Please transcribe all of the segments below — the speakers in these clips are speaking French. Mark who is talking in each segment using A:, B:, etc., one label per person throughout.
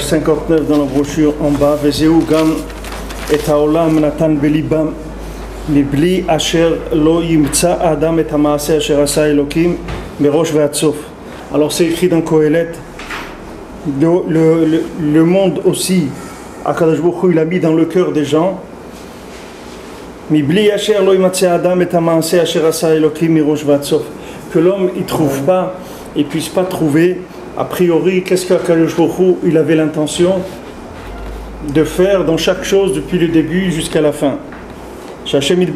A: Dalet, page 59 dans la brochure en bas, Vezeu gam et haolam natan belibam, מבלי אשר לא ימצא האדם את המעשה אשר עשה אלוקים מראש ועד סוף. Alors c'est écrit dans Kohelet, le, le, le, le monde aussi, Akadosh Baruch Hu, il a mis dans le cœur des gens, מבלי אשר לא ימצא האדם את המעשה אשר עשה אלוקים מראש ועד סוף. Que l'homme il trouve pas, il puisse pas trouver, a priori, qu'est-ce qu'Akadosh il avait l'intention de faire dans chaque chose depuis le début jusqu'à la fin? Shachem il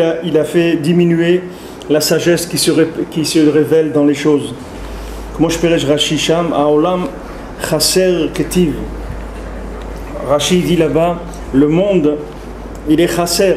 A: a, il a fait diminuer la sagesse qui se, qui se révèle dans les choses. Comment je Rashi Sham Aolam Chaser Ketiv. Rashi dit là-bas, le monde, il est Chaser.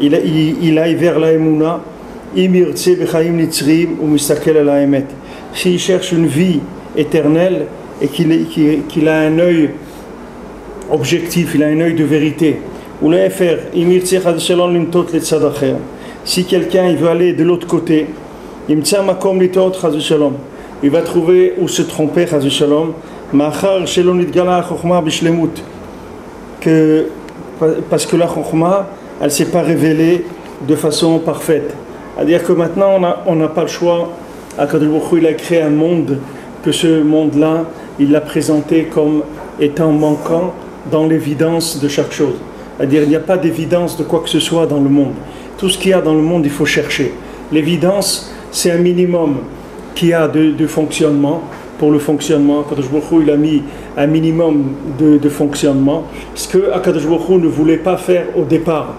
A: il, il, il aille vers la haemet. S'il cherche une vie éternelle et qu'il qu'il a un œil objectif, il a un œil de vérité. Si quelqu'un veut aller de l'autre côté. Il va trouver où se tromper. Que parce que la chokhma, elle s'est pas révélée de façon parfaite. C'est-à-dire que maintenant on n'a pas le choix. Akadosh il a créé un monde que ce monde-là, il l'a présenté comme étant manquant dans l'évidence de chaque chose. C'est-à-dire il n'y a pas d'évidence de quoi que ce soit dans le monde. Tout ce qu'il y a dans le monde, il faut chercher. L'évidence, c'est un minimum qu'il y a de, fonctionnement. Pour le fonctionnement, Akadosh il a mis un minimum de, fonctionnement. Ce que Akadosh ne voulait pas faire au départ.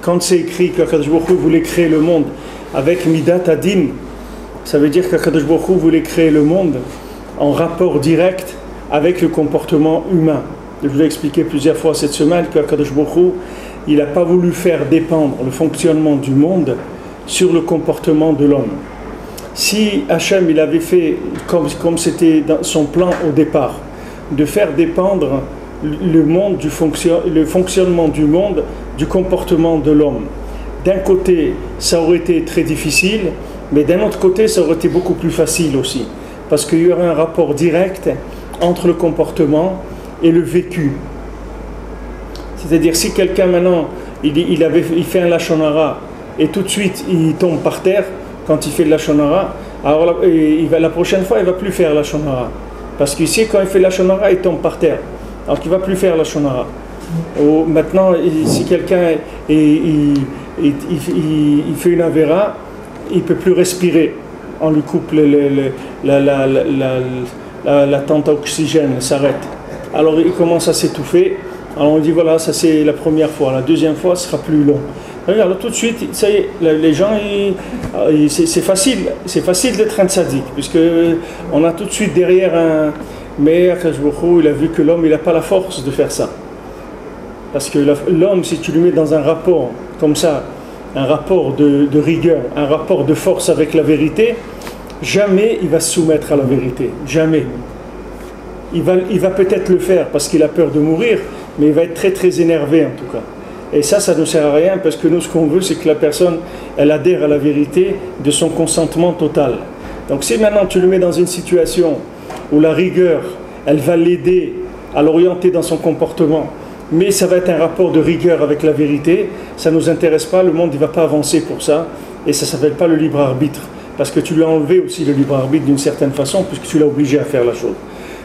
A: Quand c'est écrit qu'Akadosh Baruch voulait créer le monde avec Midat Adin, ça veut dire qu'Akadosh Baruch voulait créer le monde en rapport direct avec le comportement humain. Je vous ai expliqué plusieurs fois cette semaine qu'Akadosh Baruch il n'a pas voulu faire dépendre le fonctionnement du monde sur le comportement de l'homme. Si Hachem il avait fait comme comme c'était son plan au départ, de faire dépendre le monde du fonctionnement du monde du comportement de l'homme. D'un côté, ça aurait été très difficile, mais d'un autre côté, ça aurait été beaucoup plus facile aussi, parce qu'il y aurait un rapport direct entre le comportement et le vécu. C'est-à-dire si quelqu'un maintenant, il, il, avait, fait un lachonara et tout de suite il tombe par terre quand il fait le lachonara, alors la, il va, la prochaine fois il va plus faire la lachonara. Parce qu'ici quand il fait la lachonara, il tombe par terre. Alors qu'il va plus faire la lachonara. Ou maintenant, si quelqu'un il, fait une avéra, il peut plus respirer. On lui coupe le- la, tente à oxygène, elle s'arrête. Alors il commence à s'étouffer. Alors on dit voilà, ça c'est la première fois. La deuxième fois, ce sera plus long. Alors tout de suite, ça y est, les gens, ils- c'est facile, c'est facile d'être un tzaddik, puisque on a tout de suite derrière un. Mais Akash Baruch Hu, il a vu que l'homme, il n'a pas la force de faire ça. Parce que l'homme, si tu le mets dans un rapport comme ça, un rapport de, de rigueur, un rapport de force avec la vérité, jamais il va se soumettre à la vérité. Jamais. Il va, il va peut-être le faire parce qu'il a peur de mourir, mais il va être très très énervé en tout cas. Et ça, ça ne sert à rien parce que nous, ce qu'on veut, c'est que la personne, elle adhère à la vérité de son consentement total. Donc si maintenant tu le mets dans une situation où la rigueur, elle va l'aider à l'orienter dans son comportement, mais ça va être un rapport de rigueur avec la vérité, ça ne nous intéresse pas, le monde ne va pas avancer pour ça, et ça ne s'appelle pas le libre arbitre, parce que tu lui as enlevé aussi le libre arbitre d'une certaine façon, puisque tu l'as obligé à faire la chose.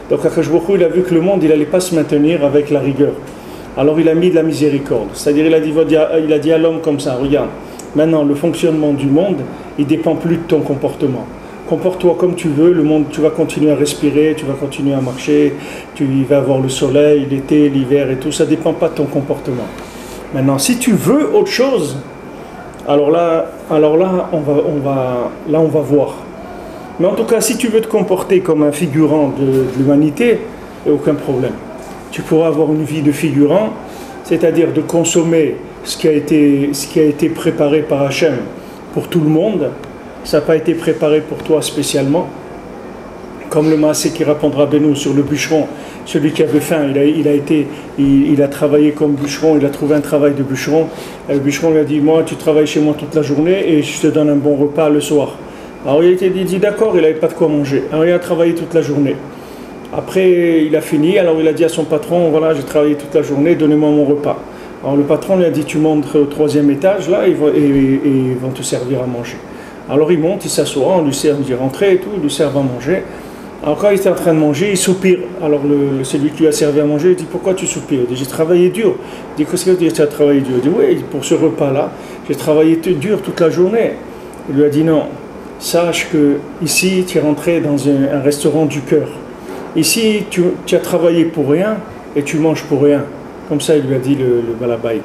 A: Donc Akash Baruch Hu, il a vu que le monde, il n'allait pas se maintenir avec la rigueur. Alors il a mis de la miséricorde. C'est-à-dire il a dit, il a dit à l'homme comme ça, regarde, maintenant le fonctionnement du monde, il dépend plus de ton comportement. Comporte-toi comme tu veux, le monde, tu vas continuer à respirer, tu vas continuer à marcher, tu vas avoir le soleil, l'été, l'hiver et tout, ça ne dépend pas de ton comportement. Maintenant, si tu veux autre chose, alors là, alors là, on va, on va, là, on va voir. Mais en tout cas, si tu veux te comporter comme un figurant de, l'humanité, il n'y a aucun problème. Tu pourras avoir une vie de figurant, c'est-à-dire de consommer ce qui, a été, ce qui a été préparé par Hachem pour tout le monde. Ça n'a pas été préparé pour toi spécialement. Comme le massé qui répondra Benoît sur le bûcheron, celui qui avait faim, il a, été, il, a travaillé comme bûcheron, il a trouvé un travail de bûcheron. le bûcheron lui a dit Moi, tu travailles chez moi toute la journée et je te donne un bon repas le soir. Alors il a été dit, d'accord, il n'avait pas de quoi manger. Alors il a travaillé toute la journée. Après, il a fini, alors il a dit à son patron, voilà, j'ai travaillé toute la journée, donnez-moi mon repas. Alors le patron lui a dit, tu montes au troisième étage, là, et, ils vont te servir à manger. Alors il monte, il s'assoit, on lui sert, il dit rentrer et tout, il lui sert à manger. Alors quand il était en train de manger, il soupire. Alors le, celui qui lui a servi à manger, il dit, pourquoi tu soupires? Il dit, j'ai travaillé dur. Il dit, qu'est-ce que tu as travaillé dur? Il dit, oui, pour ce repas-là, j'ai travaillé dur toute la journée. Il lui a dit, non, sache que ici tu es rentré dans un, restaurant du cœur. Ici tu, as travaillé pour rien et tu manges pour rien. Comme ça il lui a dit le, le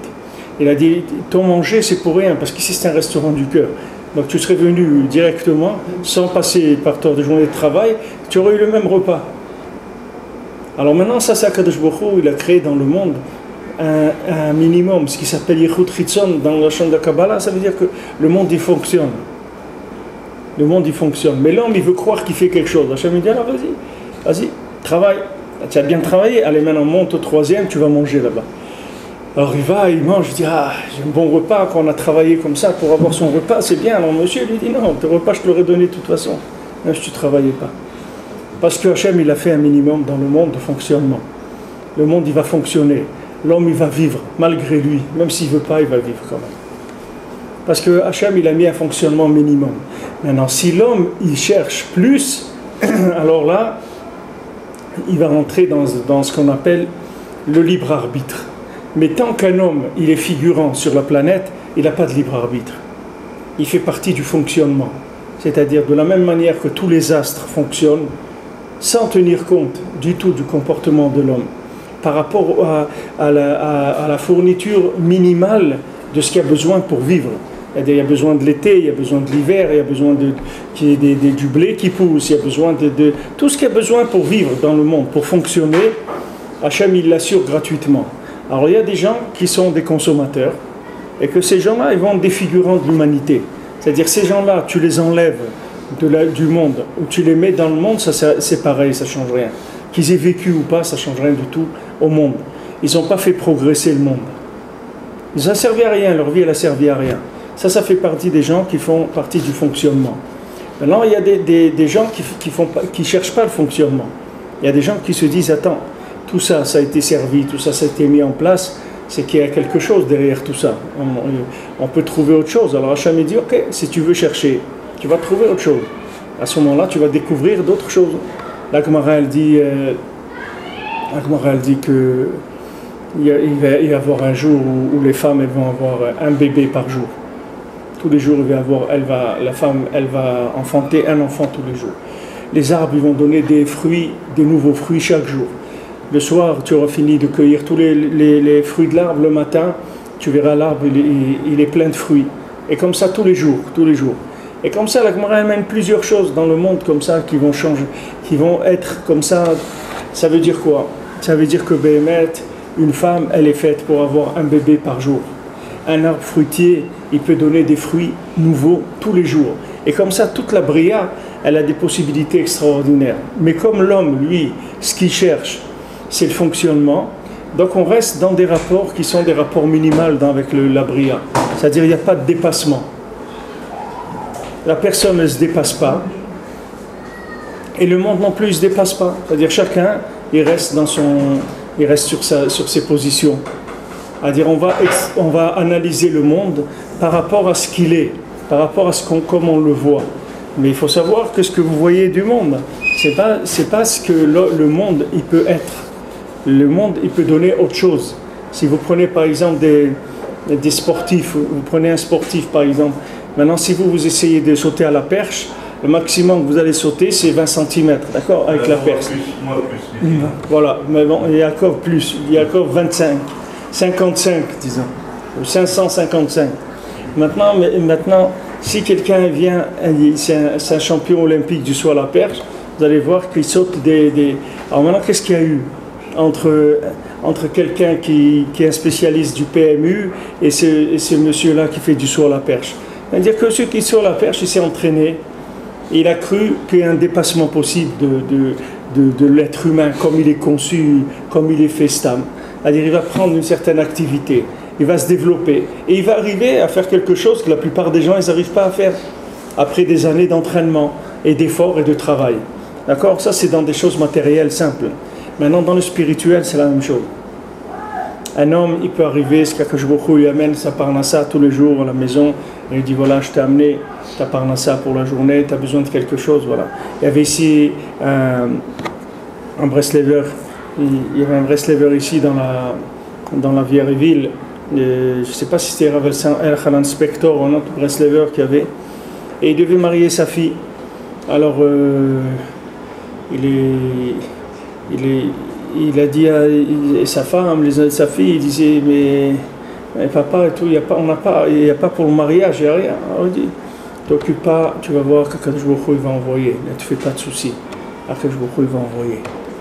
A: Il a dit ton manger c'est pour rien parce qu'ici c'est un restaurant du cœur. Donc tu serais venu directement sans passer par ta journée de travail, tu aurais eu le même repas. Alors maintenant ça c'est Akadosh il a créé dans le monde un, minimum, ce qui s'appelle Yichut Ritzon dans la chambre de Kabbalah, ça veut dire que le monde il fonctionne le monde il fonctionne. Mais l'homme il veut croire qu'il fait quelque chose. Hachem me dit alors vas-y, vas-y, travaille. Tu as bien travaillé, allez maintenant monte au troisième, tu vas manger là-bas. Alors il va, il mange, je dis ah j'ai un bon repas, quand on a travaillé comme ça pour avoir son repas, c'est bien. Alors monsieur lui dit non, ton repas je te l'aurais donné de toute façon, même si tu ne travaillais pas. Parce que Hachem il a fait un minimum dans le monde de fonctionnement. Le monde il va fonctionner, l'homme il va vivre malgré lui, même s'il ne veut pas, il va vivre quand même. Parce que Hachem, il a mis un fonctionnement minimum. Maintenant, si l'homme, il cherche plus, alors là, il va rentrer dans ce qu'on appelle le libre arbitre. Mais tant qu'un homme, est figurant sur la planète, il n'a pas de libre arbitre. Il fait partie du fonctionnement. C'est-à-dire de la même manière que tous les astres fonctionnent, sans tenir compte du tout du comportement de l'homme, par rapport à, la, fourniture minimale de ce qu'il a besoin pour vivre. Il y a besoin de l'été, il y a besoin de l'hiver, il y a besoin de, du blé qui pousse, il y a besoin de, tout ce qu'il y a besoin pour vivre dans le monde, pour fonctionner. Hachem, il l'assure gratuitement. Alors il y a des gens qui sont des consommateurs et que ces gens-là, ils vont de l'humanité. C'est-à-dire ces gens-là, tu les enlèves du monde ou tu les mets dans le monde, ça, c'est pareil, ça ne change rien. Qu'ils aient vécu ou pas, ça ne change rien du tout au monde. Ils n'ont pas fait progresser le monde. Ils n'ont servi à rien, leur vie, elle a servi à rien. Ça, ça fait partie des gens qui font partie du fonctionnement. Maintenant, il y a des, gens qui ne cherchent pas le fonctionnement. Il y a des gens qui se disent, attends, tout ça, ça a été servi, tout ça, ça a été mis en place, c'est qu'il y a quelque chose derrière tout ça. On, peut trouver autre chose. Alors Hachem dit, ok, si tu veux chercher, tu vas trouver autre chose. À ce moment-là, tu vas découvrir d'autres choses. La elle dit, euh, que il, va y avoir un jour où, les femmes vont avoir un bébé par jour. Tous les jours, il va avoir, elle la femme, elle va enfanter un enfant tous les jours. Les arbres, ils vont donner des fruits, des nouveaux fruits chaque jour. Le soir, tu auras fini de cueillir tous les, fruits de l'arbre. Le matin, tu verras l'arbre, il, est plein de fruits. Et comme ça, tous les jours, tous les jours. Et comme ça, la Gemara mène plusieurs choses dans le monde comme ça qui vont changer, qui vont être comme ça. Ça veut dire quoi? Ça veut dire que Béhémet, une femme, elle est faite pour avoir un bébé par jour un arbre fruitier, il peut donner des fruits nouveaux tous les jours. Et comme ça, toute la bria, elle a des possibilités extraordinaires. Mais comme l'homme, lui, ce qu'il cherche, c'est le fonctionnement, donc on reste dans des rapports qui sont des rapports minimaux avec le, la bria. C'est-à-dire il n'y a pas de dépassement. La personne ne se dépasse pas. Et le monde non plus ne se dépasse pas. C'est-à-dire chacun, il reste, dans son, il reste sur, sa, sur ses positions à dire on va, on va analyser le monde par rapport à ce qu'il est, par rapport à ce qu'on, comme on le voit. Mais il faut savoir que ce que vous voyez du monde, c'est pas c'est pas ce que le, monde il peut être. Le monde il peut donner autre chose. Si vous prenez par exemple des, des sportifs, vous prenez un sportif par exemple. Maintenant, si vous vous essayez de sauter à la perche, le maximum que vous allez sauter, c'est 20 cm, d'accord, avec la perche. Voilà, mais bon, il y a encore plus, il y a encore 25. 55, disons, ou 555. Maintenant, maintenant si quelqu'un vient, c'est un, champion olympique du saut à la perche, vous allez voir qu'il saute des, Alors maintenant, qu'est-ce qu'il y a eu? Entre, entre quelqu'un qui, est un spécialiste du PMU et ce, monsieur-là qui fait du saut à la perche C'est-à-dire que celui qui saut à la perche, il s'est entraîné, il a cru qu'il y a un dépassement possible de, de, de, l'être humain comme il est conçu, comme il est fait stam. C'est-à-dire il va prendre une certaine activité, il va se développer et il va arriver à faire quelque chose que la plupart des gens ils n'arrivent pas à faire après des années d'entraînement et d'efforts et de travail. D'accord? Ça c'est dans des choses matérielles simples. Maintenant dans le spirituel c'est la même chose. Un homme, il peut arriver, ce qu'Akashboko lui amène sa parnassa tous les jours à la maison, et il dit voilà, je t'ai amené ta parnassa pour la journée, tu as besoin de quelque chose, voilà. Il y avait ici un, un Breslever, il y avait un Breslever ici dans la, dans la vieille ville, je ne sais pas si c'était Ravel Khalan Spector ou un autre Breslever qui avait, et il devait marier sa fille. Alors, euh, il est. Il il a dit à sa femme, sa fille, il disait mais, papa et tout, y a pas, on n'a pas, il n'y a pas pour le mariage, il n'y a rien. Il dit, t'occupe pas, tu vas voir que il va envoyer, ne te fais pas de soucis. il va envoyer,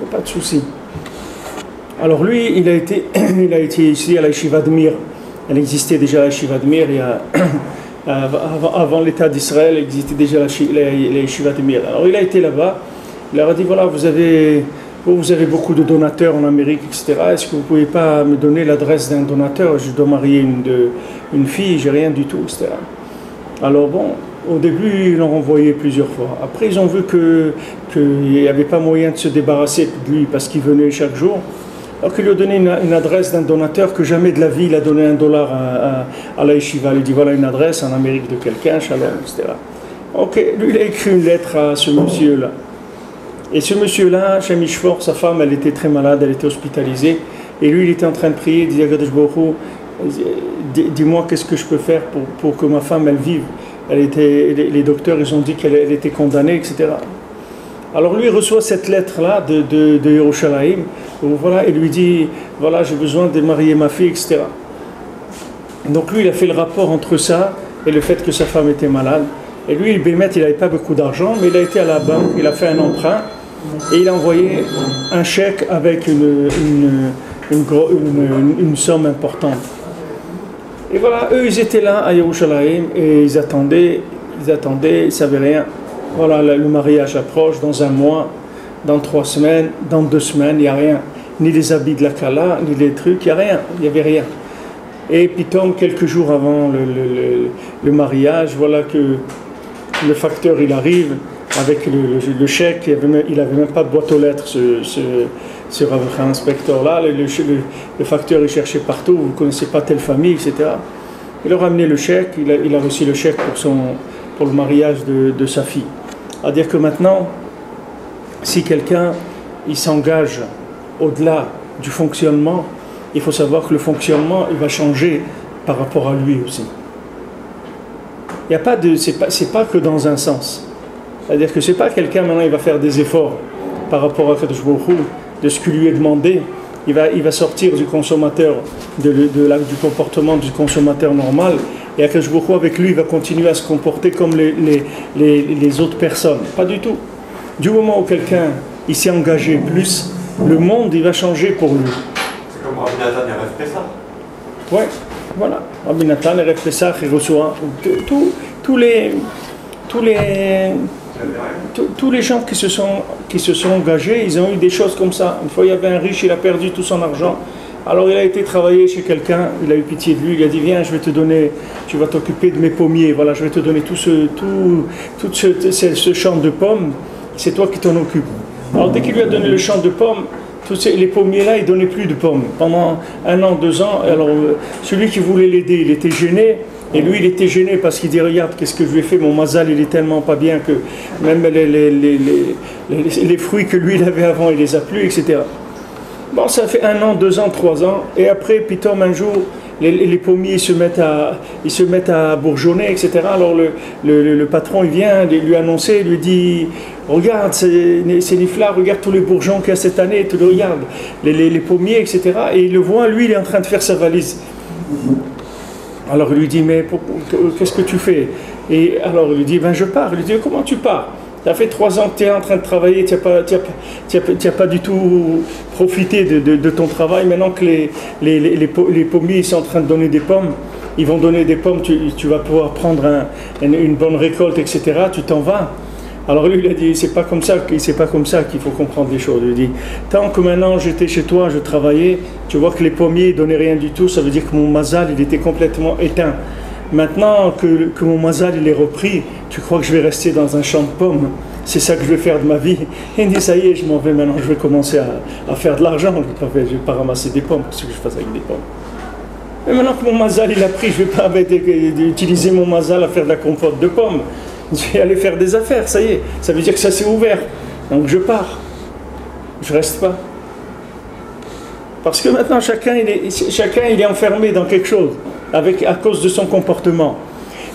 A: pas de soucis. Alors lui, il a été, il a été ici à la de Mir. Elle existait déjà à la de Mir, il y a, avant, l'État d'Israël, il existait déjà la, la, Yeshiva de Mir. Alors il a été là-bas, il leur a dit voilà, vous avez vous avez beaucoup de donateurs en Amérique, etc. Est-ce que vous ne pouvez pas me donner l'adresse d'un donateur? Je dois marier une, de, une fille, j'ai rien du tout, etc. Alors bon, au début, ils l'ont renvoyé plusieurs fois. Après, ils ont vu qu'il n'y avait pas moyen de se débarrasser de lui parce qu'il venait chaque jour. Alors qu'il lui a donné une, adresse d'un donateur que jamais de la vie il a donné un dollar à, la yeshiva. Il dit voilà une adresse en Amérique de quelqu'un, shalom, etc. Ok, lui il a écrit une lettre à ce monsieur-là. Et ce monsieur-là, Shemishfor, sa femme, elle était très malade, elle était hospitalisée. Et lui, il était en train de prier, il disait Dis-moi qu'est-ce que je peux faire pour, pour, que ma femme, elle vive. Elle était, les, docteurs, ils ont dit qu'elle était condamnée, etc. Alors lui, il reçoit cette lettre-là de, de, de Yerushalayim, voilà, il lui dit Voilà, j'ai besoin de marier ma fille, etc. Donc lui, il a fait le rapport entre ça et le fait que sa femme était malade. Et lui, il Bémet, il n'avait pas beaucoup d'argent, mais il a été à la banque, il a fait un emprunt et il a envoyé un chèque avec une, une, somme importante. Et voilà, eux, ils étaient là à Yerushalayim et ils attendaient, ils attendaient, ils ne savaient rien. Voilà, le mariage approche dans un mois, dans trois semaines, dans deux semaines, il n'y a rien. Ni les habits de la Kala, ni les trucs, il n'y a rien, il n'y avait rien. Et puis, quelques jours avant le, mariage, voilà que le facteur il arrive, avec le, chèque, il n'avait même, pas de boîte aux lettres, ce, ce, ce inspecteur-là. Le, facteur, il cherchait partout, vous ne connaissez pas telle famille, etc. Il a amené le chèque, il a, reçu le chèque pour, son, pour le mariage de, sa fille. À dire que maintenant, si quelqu'un s'engage au-delà du fonctionnement, il faut savoir que le fonctionnement il va changer par rapport à lui aussi. Il y a pas de, c'est pas, pas que dans un sens. C'est-à-dire que c'est pas quelqu'un maintenant il va faire des efforts par rapport à Kadosh de ce qui lui est demandé. Il va, il va sortir du consommateur, de, de, du comportement du consommateur normal. Et Akash avec lui, il va continuer à se comporter comme les, les, les, les autres personnes. Pas du tout. Du moment où quelqu'un il s'est engagé plus, le monde il va changer pour lui.
B: C'est comme Rabbi Nathan et
A: Ouais, voilà. Rabbi Nathan et Pesach, il reçoit tous les, tous les tous les gens qui se, sont, engagés, ils ont eu des choses comme ça. Une fois, il y avait un riche, il a perdu tout son argent. Alors, il a été travailler chez quelqu'un, il a eu pitié de lui, il a dit Viens, je vais te donner, tu vas t'occuper de mes pommiers, voilà, je vais te donner tout ce, champ de pommes, c'est toi qui t'en occupes. Alors, dès qu'il lui a donné le champ de pommes, tous les pommiers-là, ils donnaient plus de pommes. Pendant un an, deux ans, alors euh, celui qui voulait l'aider, il était gêné. Et lui, il était gêné parce qu'il dit Regarde, qu'est-ce que je lui ai fait Mon mazal, il est tellement pas bien que même les, les, les, les, fruits que lui, il avait avant, il les a plus, etc. Bon, ça fait un an, deux ans, trois ans. Et après, Pitom, un jour, les, pommiers ils se, mettent à, ils se mettent à bourgeonner, etc. Alors le, le, le patron, il vient lui annoncer, il lui dit Regarde, c'est Nifla, regarde tous les bourgeons qu'il y a cette année, tu le regardes, les, les, pommiers, etc. Et il le voit, lui, il est en train de faire sa valise. Alors il lui dit, mais qu'est-ce que tu fais? Et alors il lui dit, ben je pars. Il lui dit, comment tu pars? As fait trois ans que tu es en train de travailler, tu n'as pas, pas, pas, du tout profité de, ton travail. Maintenant que les, les, les, pommiers sont en train de donner des pommes, ils vont donner des pommes, tu, vas pouvoir prendre une bonne récolte, etc. Tu t'en vas. Alors lui, il a dit, c'est pas comme ça, c'est pas comme ça qu'il faut comprendre les choses. Il dit, tant que maintenant j'étais chez toi, je travaillais, tu vois que les pommiers donnaient rien du tout, ça veut dire que mon mazal, il était complètement éteint. Maintenant que, que mon mazal, il est repris, tu crois que je vais rester dans un champ de pommes? C'est ça que je vais faire de ma vie. Il dit, ça y est, je m'en vais maintenant, je vais commencer à, faire de l'argent. Je ne vais, pas ramasser des pommes, ce que je fasse avec des pommes. Et maintenant que mon mazal il a pris, je ne vais pas utiliser mon mazal à faire de la compote de pommes. Je vais aller faire des affaires, ça y est. Ça veut dire que ça s'est ouvert. Donc je pars. Je reste pas. Parce que maintenant, chacun il, est, enfermé dans quelque chose avec, à cause de son comportement.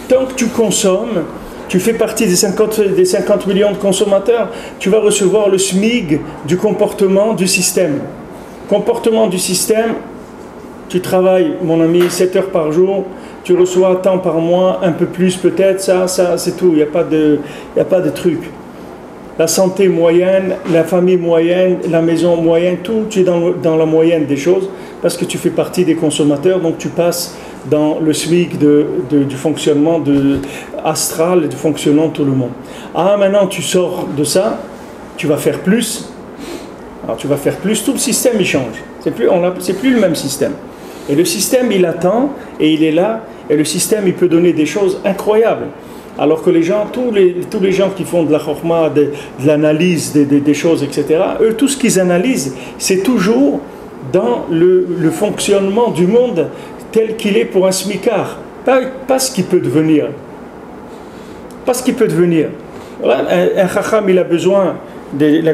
A: Tant que tu consommes, tu fais partie des 50, des 50 millions de consommateurs, tu vas recevoir le SMIG du comportement du système. Comportement du système, tu travailles, mon ami, 7 heures par jour, tu reçois tant par mois, un peu plus peut-être, ça, ça, c'est tout, il n'y a, pas de, a pas de truc. La santé moyenne, la famille moyenne, la maison moyenne, tout, tu es dans, dans la moyenne des choses parce que tu fais partie des consommateurs, donc tu passes dans le SMIC de, du fonctionnement de, astral, du fonctionnement de tout le monde. Ah, maintenant tu sors de ça, tu vas faire plus. Alors tu vas faire plus, tout le système il change. C'est plus, plus le même système. Et le système il attend et il est là et le système il peut donner des choses incroyables. Alors que les gens, tous les, tous les gens qui font de la chorma, de, l'analyse des, des, choses, etc., eux, tout ce qu'ils analysent, c'est toujours dans le, le, fonctionnement du monde tel qu'il est pour un smicard, pas, pas ce qu'il peut devenir. Pas ce qu'il peut devenir. un, chacham, il a besoin, de, la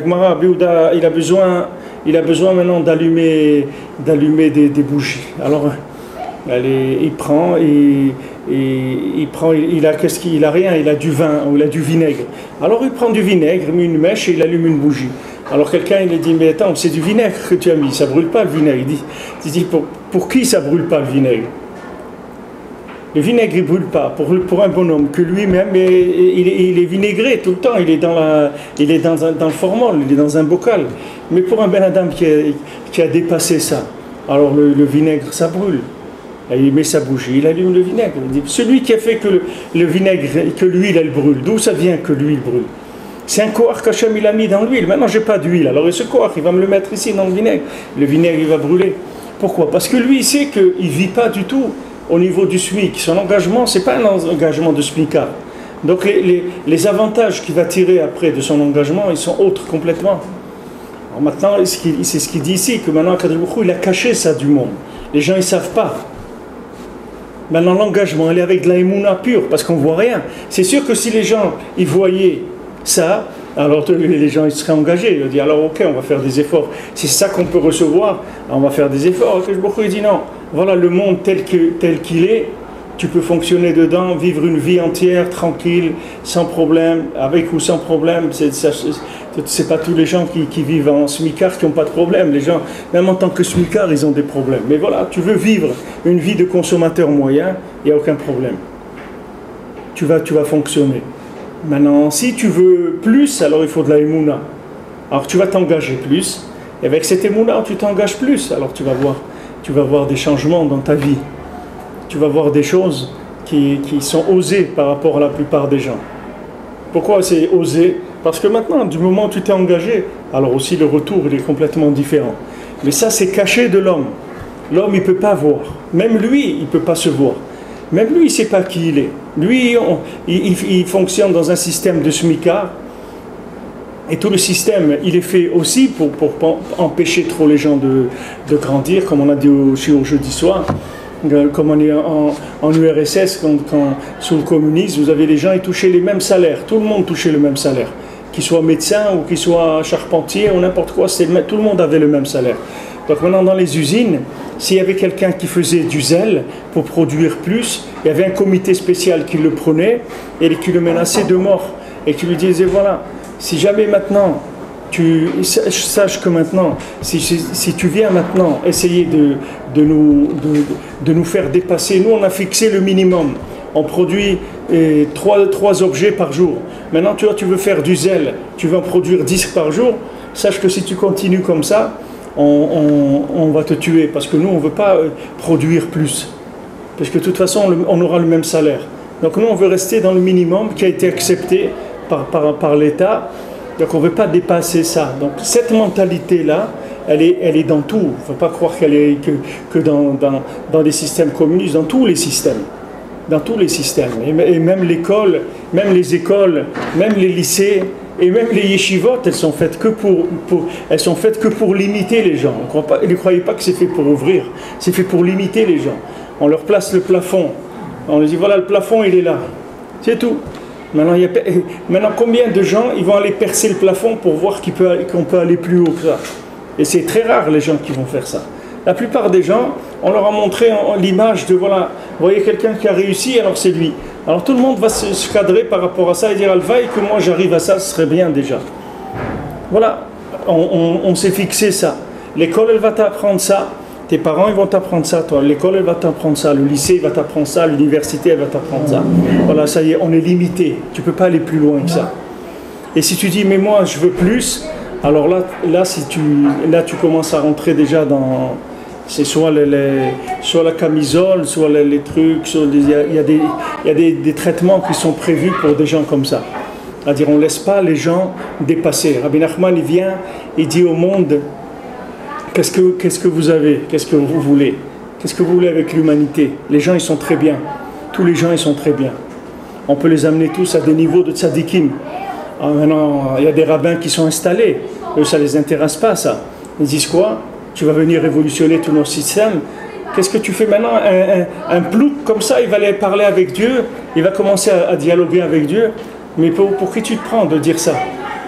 A: il a besoin, il a besoin maintenant d'allumer, d'allumer des, bougies. Alors, il prend il prend, il a rien, il a du vin ou il a du vinaigre. Alors il prend du vinaigre, il met une mèche et il allume une bougie. Alors quelqu'un il dit mais attends c'est du vinaigre que tu as mis, ça brûle pas le vinaigre. Il dit, il pour, qui ça brûle pas le vinaigre? Le vinaigre ne brûle pas pour, un bonhomme que lui-même il, il, est vinaigré tout le temps, il est dans, il un, le formol, il est dans un bocal. Mais pour un Ben Adam qui a dépassé ça, alors le, vinaigre ça brûle. Il met sa bougie, il allume le vinaigre. Celui qui a fait que le, vinaigre, que l'huile elle brûle, d'où ça vient que l'huile brûle? C'est un koar qu'Hachem il a mis dans l'huile. Maintenant, j'ai pas d'huile. Alors, ce koar, il va me le mettre ici dans le vinaigre. Le vinaigre, il va brûler. Pourquoi? Parce que lui, il sait qu'il ne vit pas du tout au niveau du SMIC. Son engagement, ce n'est pas un engagement de SMICA. Donc les, avantages qu'il va tirer après de son engagement, ils sont autres complètement. Alors maintenant, c'est ce qu'il dit ici, que maintenant, il a caché ça du monde. Les gens, ils ne savent pas. Maintenant, l'engagement, il est avec de la pure, parce qu'on ne voit rien. C'est sûr que si les gens, ils voyaient ça, alors les gens ils seraient engagés. Ils disent alors ok, on va faire des efforts. C'est ça qu'on peut recevoir, on va faire des efforts. Il dit non, voilà le monde tel qu'il tel qu'il est, tu peux fonctionner dedans, vivre une vie entière, tranquille, sans problème, avec ou sans problème. C'est pas tous les gens qui, vivent en smicard qui n'ont pas de problème. Les gens, même en tant que smicard, ils ont des problèmes. Mais voilà, tu veux vivre une vie de consommateur moyen, il n'y a aucun problème. Tu vas, tu vas fonctionner. Maintenant, si tu veux plus, alors il faut de la émouna. Alors tu vas t'engager plus. Et avec cette émouna, tu t'engages plus. Alors tu vas voir, tu vas voir des changements dans ta vie. Tu vas voir des choses qui, qui sont osées par rapport à la plupart des gens. Pourquoi c'est osé? Parce que maintenant, du moment où tu t'es engagé, alors aussi le retour il est complètement différent. Mais ça, c'est caché de l'homme. L'homme, il ne peut pas voir. Même lui, il ne peut pas se voir. Même lui, il ne sait pas qui il est. Lui, il, fonctionne dans un système de SMICA. Et tout le système, il est fait aussi pour, pour, empêcher trop les gens de, de, grandir, comme on a dit aussi au jeudi soir. Comme en, URSS, quand, sous le communisme, vous avez les gens, ils touchaient les mêmes salaires. Tout le monde touchait le même salaire. Qu'il soit médecin ou qu'il soit charpentier ou n'importe quoi, tout le monde avait le même salaire. Donc maintenant, dans les usines, s'il y avait quelqu'un qui faisait du zèle pour produire plus, il y avait un comité spécial qui le prenait et qui le menaçait de mort. Et qui lui disait, voilà, si jamais maintenant, tu saches que maintenant, si, tu viens maintenant essayer de, nous, faire dépasser, nous on a fixé le minimum. On produit trois, trois objets par jour. Maintenant, tu vois, tu veux faire du zèle, tu veux en produire 10 par jour. Sache que si tu continues comme ça, on, va te tuer parce que nous, on ne veut pas euh, produire plus. Parce que de toute façon, on aura le même salaire. Donc nous, on veut rester dans le minimum qui a été accepté par l'État. Donc on ne veut pas dépasser ça. Donc cette mentalité-là, elle est, elle est dans tout. Il ne faut pas croire qu'elle est que, dans, des systèmes communistes, dans tous les systèmes. Dans tous les systèmes. Et, même l'école, même les écoles, même les lycées, et même les yeshivot, elles sont faites que pour, sont faites que pour limiter les gens. On Ne croyez pas que c'est fait pour ouvrir. C'est fait pour limiter les gens. On leur place le plafond. On leur dit voilà le plafond, il est là. C'est tout. Maintenant, combien de gens ils vont aller percer le plafond pour voir qu'il peut- qu'on peut aller plus haut que ça? Et c'est très rare les gens qui vont faire ça. La plupart des gens, on leur a montré l'image de voilà, vous voyez quelqu'un qui a réussi, alors c'est lui. Alors tout le monde va se, cadrer par rapport à ça et dire Alva, et que moi j'arrive à ça, ce serait bien déjà. Voilà, on s'est fixé ça. L'école, elle va t'apprendre ça. Tes parents, ils vont t'apprendre ça, toi. L'école, elle va t'apprendre ça. Le lycée, il va t'apprendre ça. L'université, elle va t'apprendre ça. Voilà, ça y est, on est limité. Tu peux pas aller plus loin que ça. Et si tu dis, mais moi, je veux plus, alors là, là, si tu, là tu commences à rentrer déjà dans. C'est soit, les, soit la camisole, soit les, trucs. Il y a, y a des, y a des, des traitements qui sont prévus pour des gens comme ça. C'est-à-dire, on ne laisse pas les gens dépasser. Rabbi Nachman, il vient, il dit au monde Qu'est-ce que, vous avez? Qu'est-ce que vous voulez? Qu'est-ce que vous voulez avec l'humanité? Les gens, ils sont très bien. Tous les gens, ils sont très bien. On peut les amener tous à des niveaux de tzadikim. Ah, maintenant, il y a des rabbins qui sont installés. Eux, ça ne les intéresse pas, ça. Ils disent quoi? Tu vas venir révolutionner tout notre système. Qu'est-ce que tu fais maintenant? Un, un, plouc comme ça, il va aller parler avec Dieu, il va commencer à, dialoguer avec Dieu. Mais pour qui tu te prends de dire ça?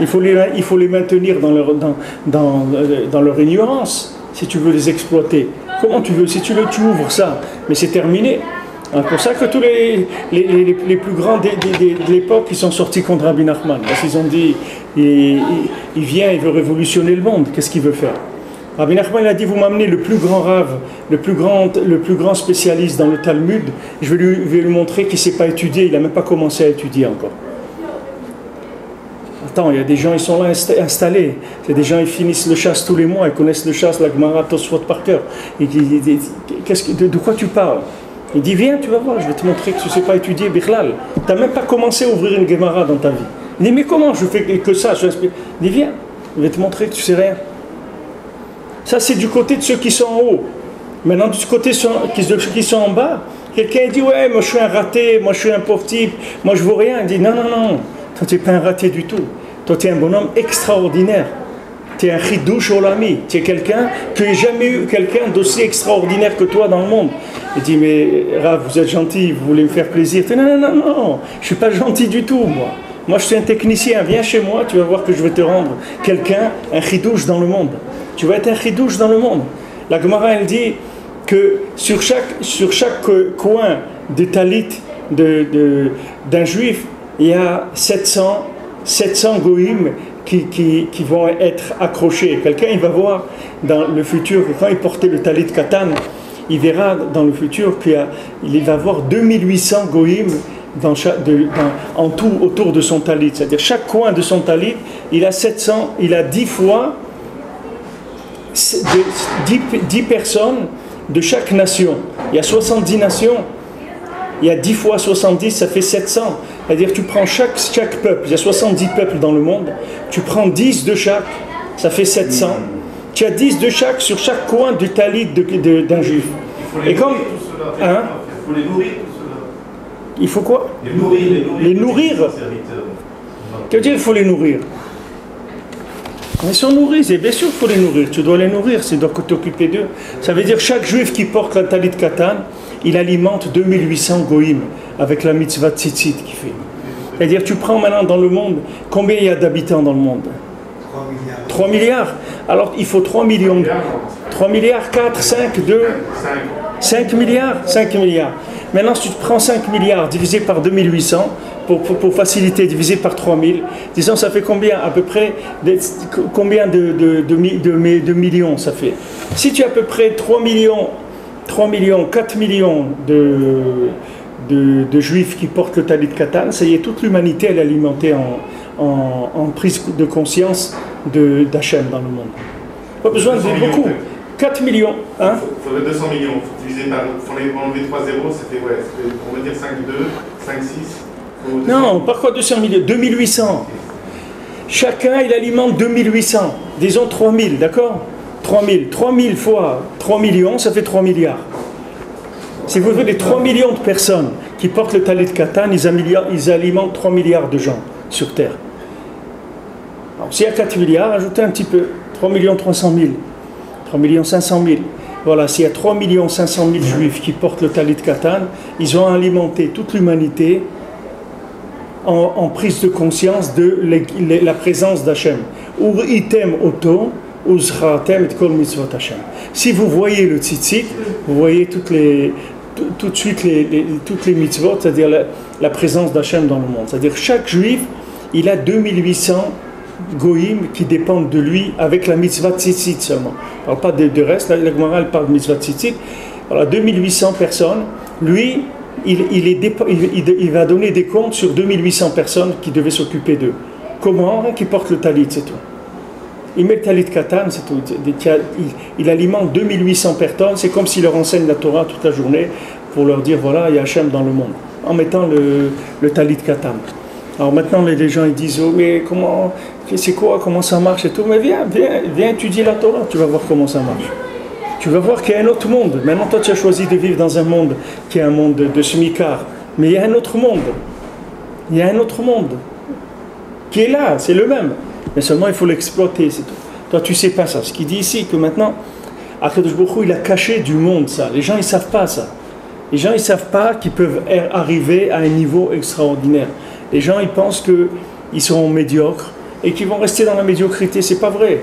A: Il faut, les, il faut les maintenir dans leur, dans, dans, dans leur ignorance, si tu veux les exploiter. Comment tu veux Si tu, le, tu ouvres ça, mais c'est terminé. C'est pour ça que tous les, les, les, les plus grands des- des- des- de l'époque sont sortis contre Rabbi Nachman. Parce qu'ils ont dit il, il- vient, il veut révolutionner le monde. Qu'est-ce qu'il veut faire? Rabbi Nachman il a dit Vous m'amenez le plus grand rave, le plus grand, le plus grand spécialiste dans le Talmud, je vais lui, vais lui montrer qu'il ne sait pas étudier, il n'a même pas commencé à étudier encore. Attends, il y a des gens, ils sont là insta- installés. C'est des gens, ils finissent le chasse tous les mois, ils connaissent le chasse, la Gemara, Tosfot par cœur. Et ils- qu'est-ce que- de, quoi tu parles? Il dit, viens, tu vas voir, je vais te montrer que tu ne sais pas étudier Bichlal. Tu n'as même pas commencé à ouvrir une Gemara dans ta vie. Il dit, mais comment je fais que- ça? Je Il dit, viens, je vais te montrer que tu sais rien. Ça, c'est du côté de ceux qui sont en haut. Maintenant, du côté de ceux qui sont en bas, quelqu'un dit Ouais, moi je suis un raté, moi je suis un pauvre type, moi je vaux rien. Il dit Non, non, non, toi tu n'es pas un raté du tout. Toi tu es un bonhomme extraordinaire. Tu es un chidouche olami. Tu es quelqu'un que j'ai jamais eu quelqu'un d'aussi extraordinaire que toi dans le monde. Il dit Mais Rav, vous êtes gentil, vous voulez me faire plaisir. Dit, Non, non, non, non, je suis pas gentil du tout, moi. Moi je suis un technicien, viens chez moi, tu vas voir que je vais te rendre quelqu'un, un chidouche dans le monde. Tu vas être un chidouche dans le monde. La Gemara, elle dit que sur chaque, sur chaque euh, coin des talit de- de- d'un juif, il y a 700, 700 goïms qui, qui- qui vont être accrochés. Quelqu'un, il va voir dans le futur quand il portait le talit katan, il verra dans le futur qu'il va avoir 2800 goïms dans de- en tout autour de son talit. C'est-à-dire chaque coin de son talit, il a 700, il a 10 fois c'est de 10, 10 personnes de chaque nation. Il y a 70 nations. Il y a 10 fois 70, ça fait 700. C'est-à-dire tu prends chaque, chaque peuple, il y a 70 peuples dans le monde, tu prends 10 de chaque, ça fait 700. Tu as 10 de chaque sur chaque coin du talit de- de- d'un juif.
C: Il faut les
A: Et comme-. Hein?
C: Il faut les nourrir tout cela.
A: Il faut quoi?
C: Les nourrir, les nourrir.
A: Que veut dire il faut les nourrir Ils sont nourris, et bien sûr qu'il faut les nourrir. Tu dois les nourrir, c'est donc t'occuper d'eux. Ça veut dire chaque juif qui porte la talit katan, il alimente 2800 goïms avec la mitzvah tzitzit qu'il fait. C'est-à-dire tu prends maintenant dans le monde, combien il y a d'habitants dans le monde?
D: 3 milliards.
A: 3 milliards. Alors il faut 3 millions. 3 milliards, 4, 5, 2, 5 milliards 5 milliards. Maintenant, si tu prends 5 milliards divisé par 2800, pour, pour, faciliter, divisé par 3000, disons, ça fait combien à peu près Combien de, de millions ça fait? Si tu as à peu près 3 millions, 3 millions, 4 millions de, de, de juifs qui portent le talit katan, ça y est, toute l'humanité elle est alimentée en, en, en prise de conscience de- d'Hachem dans le monde. Pas besoin de
D: 200 millions,
A: beaucoup.
D: peut-être.
A: 4 millions. Hein?
D: Il faudrait 200 millions. Faut diviser par. Faut enlever enlever 3 zéros, c'était ouais, c'était, on va dire 5, 2, 5, 6. Faut 200.
A: Non, par quoi 200 millions 2800. Chacun, il alimente 2800. Disons 3000, d'accord? 3000. 3000 fois 3 millions, ça fait 3 milliards. Si vous voulez 3 millions de personnes qui portent le talit katan, ils, alimentent 3 milliards de gens sur Terre. Alors, s'il y a 4 milliards, ajoutez un petit peu. 3 millions 300 000. 3 millions 500 000. Voilà, s'il y a 3 millions 500 000 juifs qui portent le talit katan, ils ont alimenté toute l'humanité en, en prise de conscience de la présence d'Hachem. Ur item oto, Si vous voyez le tzitzit, vous voyez tout, de suite toutes les mitzvot, c'est-à-dire la, présence d'Hachem dans le monde. C'est-à-dire chaque juif, il a 2800 goïm qui dépendent de lui avec la mitzvah tzitzit seulement. On parle pas de, reste, la, la parle de mitzvah tzitzit. Voilà, 2800 personnes. Lui, il, va donner des comptes sur 2800 personnes qui devaient s'occuper d'eux. Comment? Qui porte le talit, c'est tout. Le talit katan, Il, alimente 2800 personnes. C'est comme s'il leur enseigne la Torah toute la journée pour leur dire voilà, il y a Hachem dans le monde. En mettant le, talit katan. Alors maintenant, les, gens ils disent oh, mais comment, c'est quoi, comment ça marche et tout. Mais viens, viens, viens étudier la Torah, tu vas voir comment ça marche. Tu vas voir qu'il y a un autre monde. Maintenant, toi, tu as choisi de vivre dans un monde qui est un monde de, smicard. Mais il y a un autre monde. Il y a un autre monde qui est là, c'est le même. Mais seulement, il faut l'exploiter, c'est tout. Toi, tu sais pas ça. Ce qu'il dit ici, que maintenant, Akadosh Baruch il a caché du monde ça. Les gens, ils savent pas ça. Les gens, ils savent pas qu'ils peuvent er- arriver à un niveau extraordinaire. Les gens, ils pensent qu'ils seront médiocres et qu'ils vont rester dans la médiocrité. C'est pas vrai.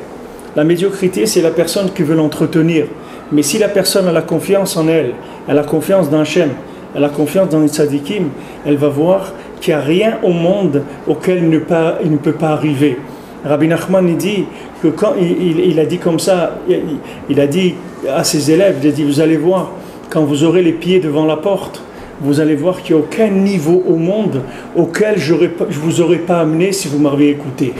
A: La médiocrité, c'est la personne qui veut l'entretenir. Mais si la personne a la confiance en elle, elle a confiance dans Hachem, elle a confiance dans les tzadikim, elle va voir qu'il n'y a rien au monde auquel il ne peut pas arriver. Rabbi Nachman il dit que quand il, a dit comme ça, il, a dit à ses élèves, il a dit vous allez voir, quand vous aurez les pieds devant la porte, vous allez voir qu'il n'y a aucun niveau au monde auquel je ne vous aurais pas amené si vous m'aviez écouté.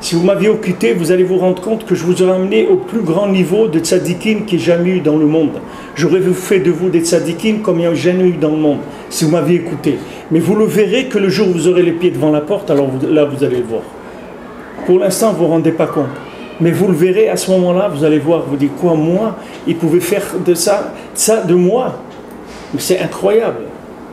A: Si vous m'aviez écouté, vous allez vous rendre compte que je vous aurais amené au plus grand niveau de tzadikim qu'il y ait jamais eu dans le monde. J'aurais fait de vous des tzadikim comme il n'y a jamais eu dans le monde, si vous m'aviez écouté. Mais vous le verrez que le jour où vous aurez les pieds devant la porte, alors là vous allez le voir. Pour l'instant, vous ne vous rendez pas compte. Mais vous le verrez à ce moment-là, vous allez voir, vous dites quoi, moi, il pouvait faire de ça, ça de moi. C'est incroyable.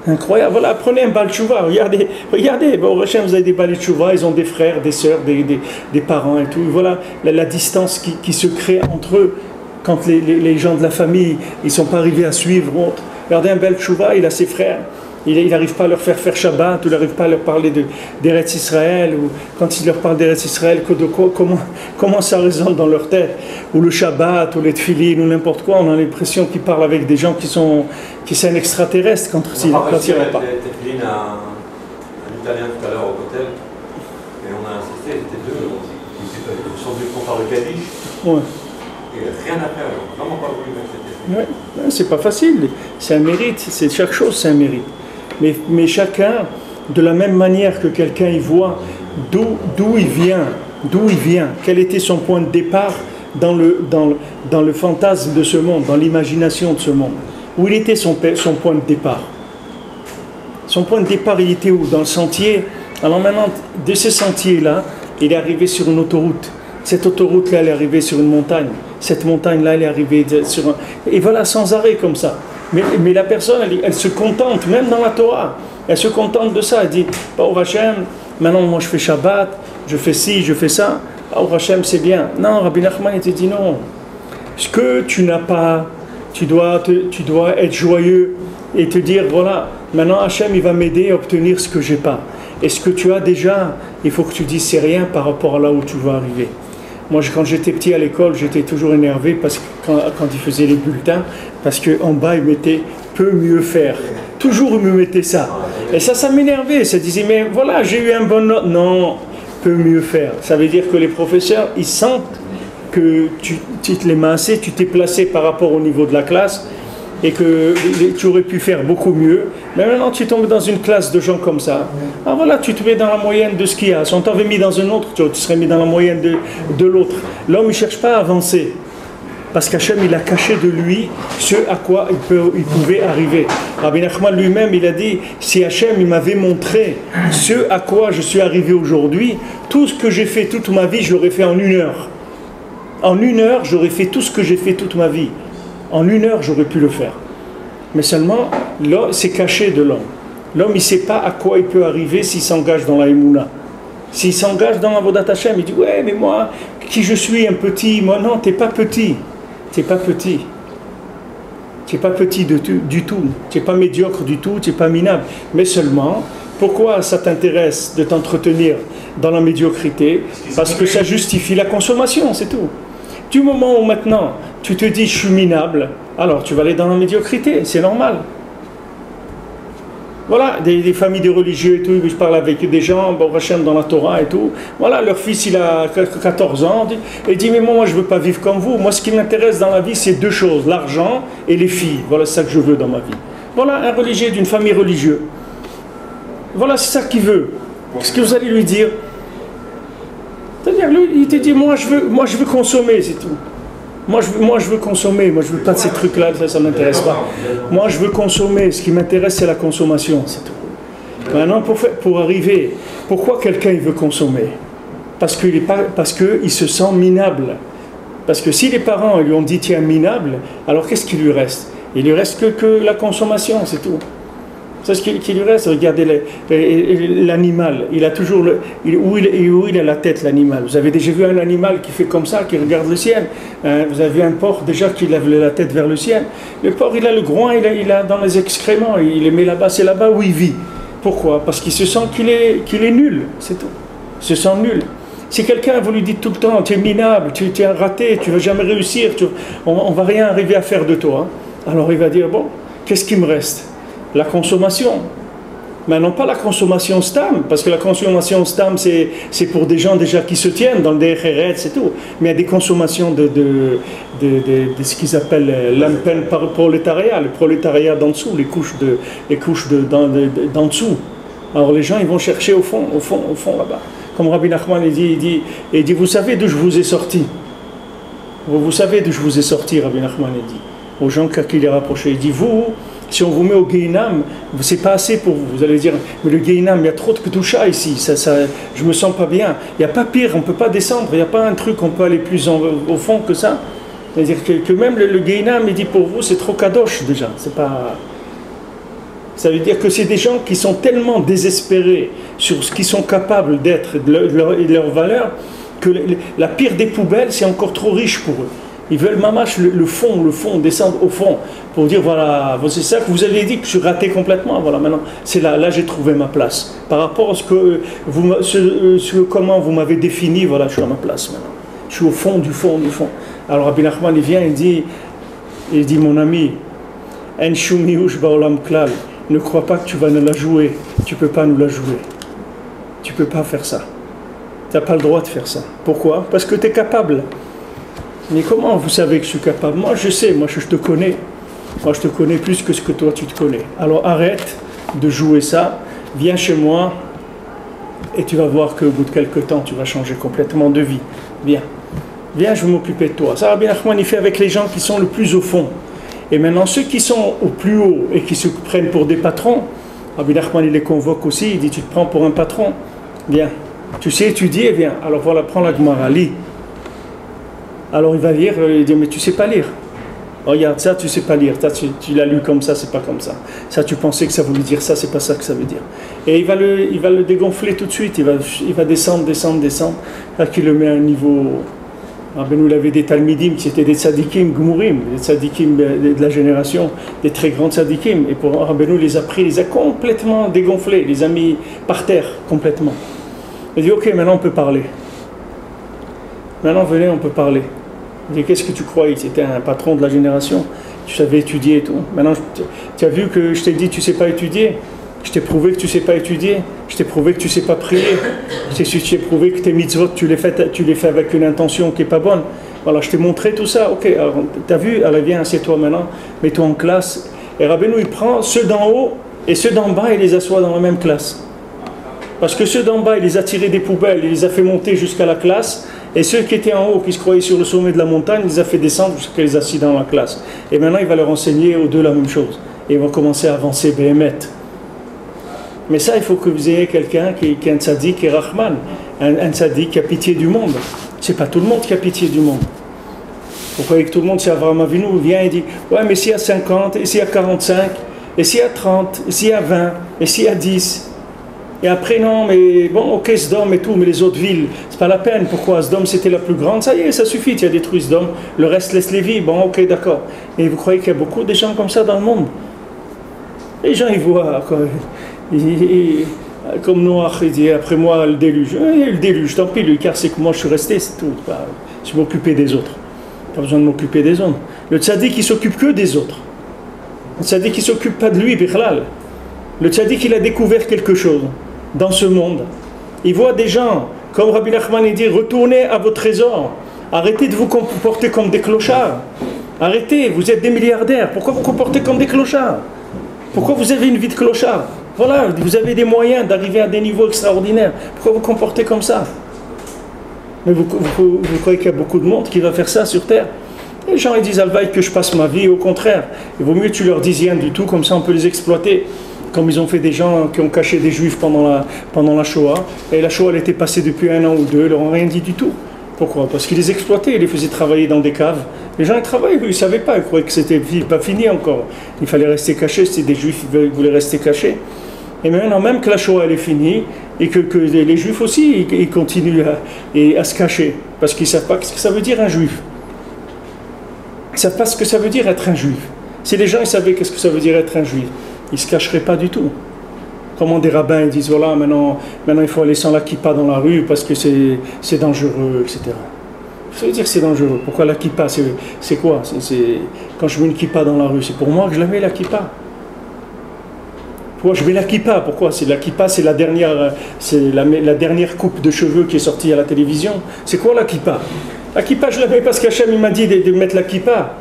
A: Incroyable. Voilà, prenez un bal chouva, regardez, regardez, bon, au vous avez des bal chouva, ils ont des frères, des sœurs, des, parents et tout. Voilà la, distance qui, se crée entre eux quand les, gens de la famille, ils sont pas arrivés à suivre. Regardez un bel chouva, il a ses frères. Il n'arrive pas à leur faire faire Shabbat, ou il n'arrive pas à leur parler de- d'Eretz Israël, ou quand il leur parle d'Eretz Israël, que de quoi- comment, comment ça résonne dans leur tête, ou le Shabbat, ou les ou n'importe quoi, on a l'impression qu'ils parlent avec des gens qui sont, qui sont un extraterrestre quand, ils
B: mettre les tefilines à un, Italien tout à l'heure au hôtel. Et on a insisté, c'était deux. Ils sont venus pour faire le Kaddish.
A: Ouais.
B: Et rien à faire. Ils vraiment pas voulu.
A: Ouais, ouais, c'est pas facile, c'est un mérite, c'est chaque chose c'est un mérite. Mais, chacun, de la même manière que quelqu'un y voit d'où il vient, d'où il vient, quel était son point de départ dans le, fantasme de ce monde, dans l'imagination de ce monde, où il était son, son point de départ. Son point de départ, il était où? Dans le sentier. Alors maintenant, de ce sentier-là, il est arrivé sur une autoroute. Cette autoroute-là, elle est arrivée sur une montagne. Cette montagne-là, elle est arrivée sur un... Et voilà, sans arrêt comme ça. Mais, la personne, elle, se contente, même dans la Torah, elle se contente de ça. Elle dit, bah, au Hachem, maintenant moi je fais Shabbat, je fais ci, je fais ça. Au Hachem, c'est bien. Non, Rabbi Nachman, il te dit non. Ce que tu n'as pas, tu dois, te- tu dois être joyeux et te dire voilà, maintenant Hachem il va m'aider à obtenir ce que j'ai pas. Et ce que tu as déjà, il faut que tu dises c'est rien par rapport à là où tu vas arriver. Moi, quand j'étais petit à l'école, j'étais toujours énervé parce que quand, ils faisaient les bulletins, parce qu'en bas, ils mettaient peut mieux faire. Toujours, ils me mettaient ça. Et ça, ça m'énervait. Ça disait, mais voilà, j'ai eu un bon note. Non, peut mieux faire. Ça veut dire que les professeurs, ils sentent que tu, tu te tu t'es placé par rapport au niveau de la classe et que tu aurais pu faire beaucoup mieux. Mais maintenant, tu tombes dans une classe de gens comme ça. Ah voilà, tu te mets dans la moyenne de ce qu'il y a. Si on t'avait mis dans un autre, tu serais mis dans la moyenne de, de l'autre. L'homme, il ne cherche pas à avancer. Parce qu'Hachem, il a caché de lui ce à quoi il, peut, il pouvait arriver. Rabbi Nachman lui-même, il a dit, si Hachem, il m'avait montré ce à quoi je suis arrivé aujourd'hui, tout ce que j'ai fait toute ma vie, je l'aurais fait en une heure. En une heure, j'aurais fait tout ce que j'ai fait toute ma vie. En une heure, j'aurais pu le faire. Mais seulement, c'est caché de l'homme. L'homme, il ne sait pas à quoi il peut arriver s'il s'engage dans la Emouna. S'il s'engage dans la Vodat Hashem, il dit Ouais, mais moi, qui je suis, un petit Moi, non, tu n'es pas petit. Tu n'es pas petit. Tu n'es pas petit de du tout. Tu n'es pas médiocre du tout. Tu n'es pas minable. Mais seulement, pourquoi ça t'intéresse de t'entretenir dans la médiocrité? Parce que ça justifie la consommation, c'est tout. Du moment où maintenant tu te dis je suis minable, alors tu vas aller dans la médiocrité, c'est normal. Voilà, des, familles de religieux et tout, je parle avec des gens, bon, dans la Torah et tout. Voilà, leur fils, il a 14 ans, et dit, mais moi, je ne veux pas vivre comme vous. Moi, ce qui m'intéresse dans la vie, c'est deux choses, l'argent et les filles. Voilà, c'est ça que je veux dans ma vie. Voilà, un religieux d'une famille religieuse. Voilà, c'est ça qu'il veut. Qu'est-ce que vous allez lui dire? Lui, il te dit, moi, je veux, consommer, c'est tout. Moi je, veux consommer, moi, je veux pas de ces trucs-là, ça, ne m'intéresse pas. Moi, je veux consommer. Ce qui m'intéresse, c'est la consommation, c'est tout. Maintenant, pour, pour arriver, pourquoi quelqu'un veut consommer? Parce qu'il qu'il se sent minable. Parce que si les parents lui ont dit tiens minable, alors qu'est-ce qui lui reste? Il lui reste que la consommation, c'est tout. C'est ce qui, lui reste. Regardez l'animal. Il a toujours le, où, il, a la tête, l'animal. Vous avez déjà vu un animal qui fait comme ça, qui regarde le ciel. Hein, vous avez vu un porc déjà qui lève la tête vers le ciel. Le porc, il a le groin, il a, dans les excréments. Il les met là-bas. C'est là-bas où il vit. Pourquoi? Parce qu'il se sent qu'il est, est nul. C'est tout. Il se sent nul. Si quelqu'un vous lui dit tout le temps, tu es minable, tu, es un raté, tu ne vas jamais réussir, on ne va rien arriver à faire de toi. Hein. Alors il va dire, bon, qu'est-ce qui me reste? La consommation. Mais non pas la consommation stam, parce que la consommation stam, c'est pour des gens déjà qui se tiennent dans le DRRS, c'est tout. Mais il y a des consommations de, de, de, de ce qu'ils appellent euh, l'impen par prolétariat, le prolétariat d'en dessous, les couches d'en dessous. Alors les gens, ils vont chercher au fond, au fond, au fond là-bas. Comme Rabbi Nachman il dit, il dit, il dit, vous savez d'où je vous ai sorti? Vous, vous savez d'où je vous ai sorti, Rabbi Nachman il dit, aux gens qui les rapproché. Il dit, vous, si on vous met au Gainam, c'est pas assez pour vous. Vous allez dire, mais le Gainam, il y a trop de Kedusha ici, ça, ça, je me sens pas bien. Il n'y a pas pire, on ne peut pas descendre, il n'y a pas un truc, on peut aller plus au fond que ça. C'est-à-dire que, même le, le il dit pour vous, c'est trop kadosh déjà. C'est pas. Ça veut dire que c'est des gens qui sont tellement désespérés sur ce qu'ils sont capables d'être et de leur, leur valeur que la pire des poubelles, c'est encore trop riche pour eux. Ils veulent mamache le, fond, le fond, descendre au fond pour dire voilà, c'est ça que vous avez dit que je suis raté complètement. Voilà, maintenant, c'est là, là j'ai trouvé ma place. Par rapport à ce que vous, ce, comment vous m'avez défini, voilà, je suis à ma place maintenant. Je suis au fond du fond du fond. Alors Rabbi Nachman, il vient, il dit, il dit mon ami, ne crois pas que tu vas nous la jouer. Tu peux pas nous la jouer. Tu peux pas faire ça. Tu n'as pas le droit de faire ça. Pourquoi? Parce que tu es capable. Mais comment vous savez que je suis capable? Moi, je sais, moi, je te connais. Moi, je te connais plus que ce que toi, tu te connais. Alors arrête de jouer ça, viens chez moi et tu vas voir qu'au bout de quelques temps, tu vas changer complètement de vie. Viens. Viens, je vais m'occuper de toi. Ça, Rabbi Nachman, il fait avec les gens qui sont le plus au fond. Et maintenant, ceux qui sont au plus haut et qui se prennent pour des patrons, Rabbi Nachman, il les convoque aussi. Il dit Tu te prends pour un patron Viens. Tu sais étudier Viens. Alors voilà, prends la Gemara. Alors il va lire, euh, il dit Mais tu sais pas lire. Regarde, ça tu sais pas lire, ça, tu, l'as lu comme ça, c'est pas comme ça. Ça tu pensais que ça voulait dire ça, c'est pas ça que ça veut dire. Et il va le, il va le dégonfler tout de suite, il va, il va descendre, descendre, descendre, là qu'il le met à un niveau. nous l'avait des Talmidim qui étaient des tzadikim gmurim, des tzadikim de, la génération, des très grands tzadikim. Et pour Rabbeinu les a pris, les a complètement dégonflés, les a mis par terre complètement. Il dit Ok, maintenant on peut parler. Maintenant venez, on peut parler. Qu'est-ce que tu croyais? C'était un patron de la génération. Tu savais étudier et tout. Maintenant, tu as vu que je t'ai dit Tu sais pas étudier Je t'ai prouvé que tu sais pas étudier. Je t'ai prouvé que tu sais pas prier. Je t'ai prouvé que tes mitzvot, tu les fais, tu les fais avec une intention qui est pas bonne. Voilà, je t'ai montré tout ça. Ok, alors, t'as vu, allez, viens, assieds-toi maintenant, mets-toi en classe. Et Rabbeinu, il prend ceux d'en haut et ceux d'en bas, il les assoit dans la même classe. Parce que ceux d'en bas, il les a tirés des poubelles, il les a fait monter jusqu'à la classe. Et ceux qui étaient en haut, qui se croyaient sur le sommet de la montagne, il les a fait descendre jusqu'à les assis dans la classe. Et maintenant, il va leur enseigner aux deux la même chose. Et ils vont commencer à avancer béhémet. Mais ça, il faut que vous ayez quelqu'un qui, est un tzaddik qui est Rahman, un, un qui a pitié du monde. C'est pas tout le monde qui a pitié du monde. Vous croyez que tout le monde, c'est Avraham Avinu, vient et dit Ouais, mais s'il y a 50, et s'il y a 45, et s'il y a 30, et s'il y a 20, et s'il y a 10, et après, non, mais bon, ok, Sdom et tout, mais les autres villes, c'est pas la peine. Pourquoi Sdom c'était la plus grande? Ça y est, ça suffit, tu as détruit Sdom, le reste laisse les vies. Bon, ok, d'accord. Et vous croyez qu'il y a beaucoup de gens comme ça dans le monde? Les gens, ils voient, quoi. Ils- ils- comme Noach, il dit après moi le déluge. Eh, le déluge, tant pis, lui, car c'est que moi je suis resté, c'est tout. Bah, je m'occupais des autres. Pas besoin de m'occuper des autres. Le tzaddik, il s'occupe que des autres. Le tzaddik, il s'occupe pas de lui, Bichlal. Le tzaddik, il a découvert quelque chose dans ce monde. Il voit des gens, comme Rabbi Nachman dit, retournez à vos trésors. Arrêtez de vous comporter comme des clochards. Arrêtez, vous êtes des milliardaires. Pourquoi vous comportez comme des clochards? Pourquoi vous avez une vie de clochard? Voilà, vous avez des moyens d'arriver à des niveaux extraordinaires. Pourquoi vous comportez comme ça? Mais vous croyez qu'il y a beaucoup de monde qui va faire ça sur Terre? Les gens ils disent Alvaï que je passe ma vie, au contraire. Il vaut mieux que tu leur dises rien du tout, comme ça on peut les exploiter. Comme ils ont fait des gens qui ont caché des juifs pendant la, pendant la Shoah. Et la Shoah elle était passée depuis un an ou deux, ils leur ont rien dit du tout. Pourquoi? Parce qu'ils les exploitaient, ils les faisaient travailler dans des caves. Les gens ils travaillaient, ils ne savaient pas, ils croyaient que c'était pas fini encore. Il fallait rester caché, c'était des juifs qui voulaient rester cachés. Et maintenant, même que la Shoah elle est finie, et que, les juifs aussi, ils, ils continuent à se cacher, parce qu'ils ne savent pas ce que ça veut dire un juif. Ils ne savent pas ce que ça veut dire être un juif. Si les gens ils savaient qu'est-ce que ça veut dire être un juif, ils ne se cacheraient pas du tout. Comment des rabbins disent voilà, maintenant, maintenant il faut aller sans la kippa dans la rue parce que c'est dangereux, etc. Ça veut dire que c'est dangereux. Pourquoi la kippa C'est quoi? C'est- Quand je mets une kippa dans la rue, c'est pour moi que je la mets la kippa. Pourquoi je mets la kippa Pourquoi? C'est la kippa, c'est la dernière, c'est la, dernière coupe de cheveux qui est sortie à la télévision. C'est quoi la kippa La kippa, je la mets parce qu'Hachem m'a dit de, de mettre la kippa.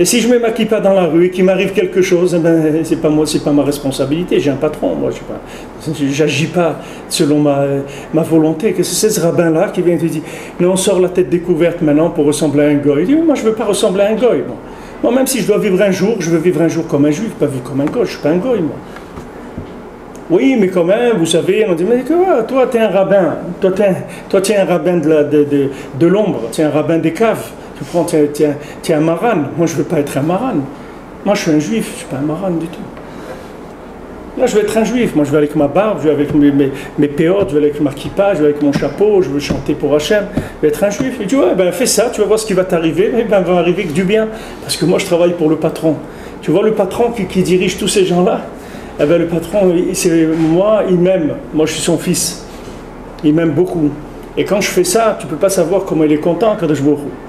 A: Et si je mets ma kippa dans la rue et qu'il m'arrive quelque chose, eh ben, c'est pas moi, c'est pas ma responsabilité. J'ai un patron, moi, je sais pas. Selon ma, volonté. Que c'est ce rabbin-là qui vient et te dit, non, on sort la tête découverte maintenant pour ressembler à un goy. Il dit, moi, je veux pas ressembler à un goy. Moi. Moi, même si je dois vivre un jour, je veux vivre un jour comme un juif, pas vivre comme un goy. Je suis pas un goy, moi. Oui, mais quand même, vous savez, on dit, mais toi, tu es un rabbin. Toi, tu es, toi, t'es un rabbin de, la- de, de, de es un rabbin des caves. Tu prends, tu es, es- es un maran. Moi, je veux pas être un maran. Moi, je suis un juif. Je suis pas un maran du tout. Là, je veux être un juif. Moi, je vais avec ma barbe, je vais avec mes, mes, péotes, je vais avec ma kippa, je vais avec mon chapeau, je veux chanter pour Hachem. Je vais être un juif. Il dit, ouais, ben fais ça, tu vas voir ce qui va t'arriver. Mais ben, va arriver que du bien. Parce que moi, je travaille pour le patron. Tu vois, le patron qui, dirige tous ces gens-là, eh ben, le patron, c'est moi, il m'aime. Moi, je suis son fils. Il m'aime beaucoup. Et quand je fais ça, tu peux pas savoir comment il est content, Kadosh Baruch Hu.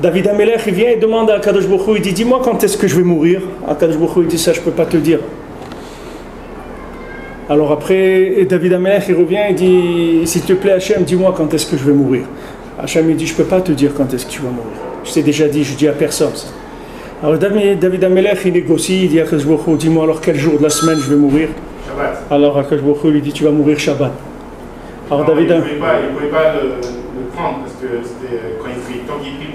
A: David Amelech, il vient et demande à Kadosh Baruch Hu, il dit, dis-moi quand est-ce que je vais mourir. À Kadosh Baruch Hu, il dit, ça, je peux pas te dire. Alors après, David Amelech, il revient et dit, s'il te plaît, Hachem, dis-moi quand est-ce que je vais mourir. Hachem, il dit, je peux pas te dire quand est-ce que tu vas mourir. Je t'ai déjà dit, je dis à personne ça. Alors David Amelech, il négocie, il dit à Kadosh dis-moi alors quel jour de la semaine je vais mourir.
D: Shabbat.
A: Alors Akash Baruch Hu lui dit, tu vas mourir Shabbat. Alors
D: Non,
A: David,
D: il ne pouvait pas, il pouvait pas le, le prendre parce que c'était, quand il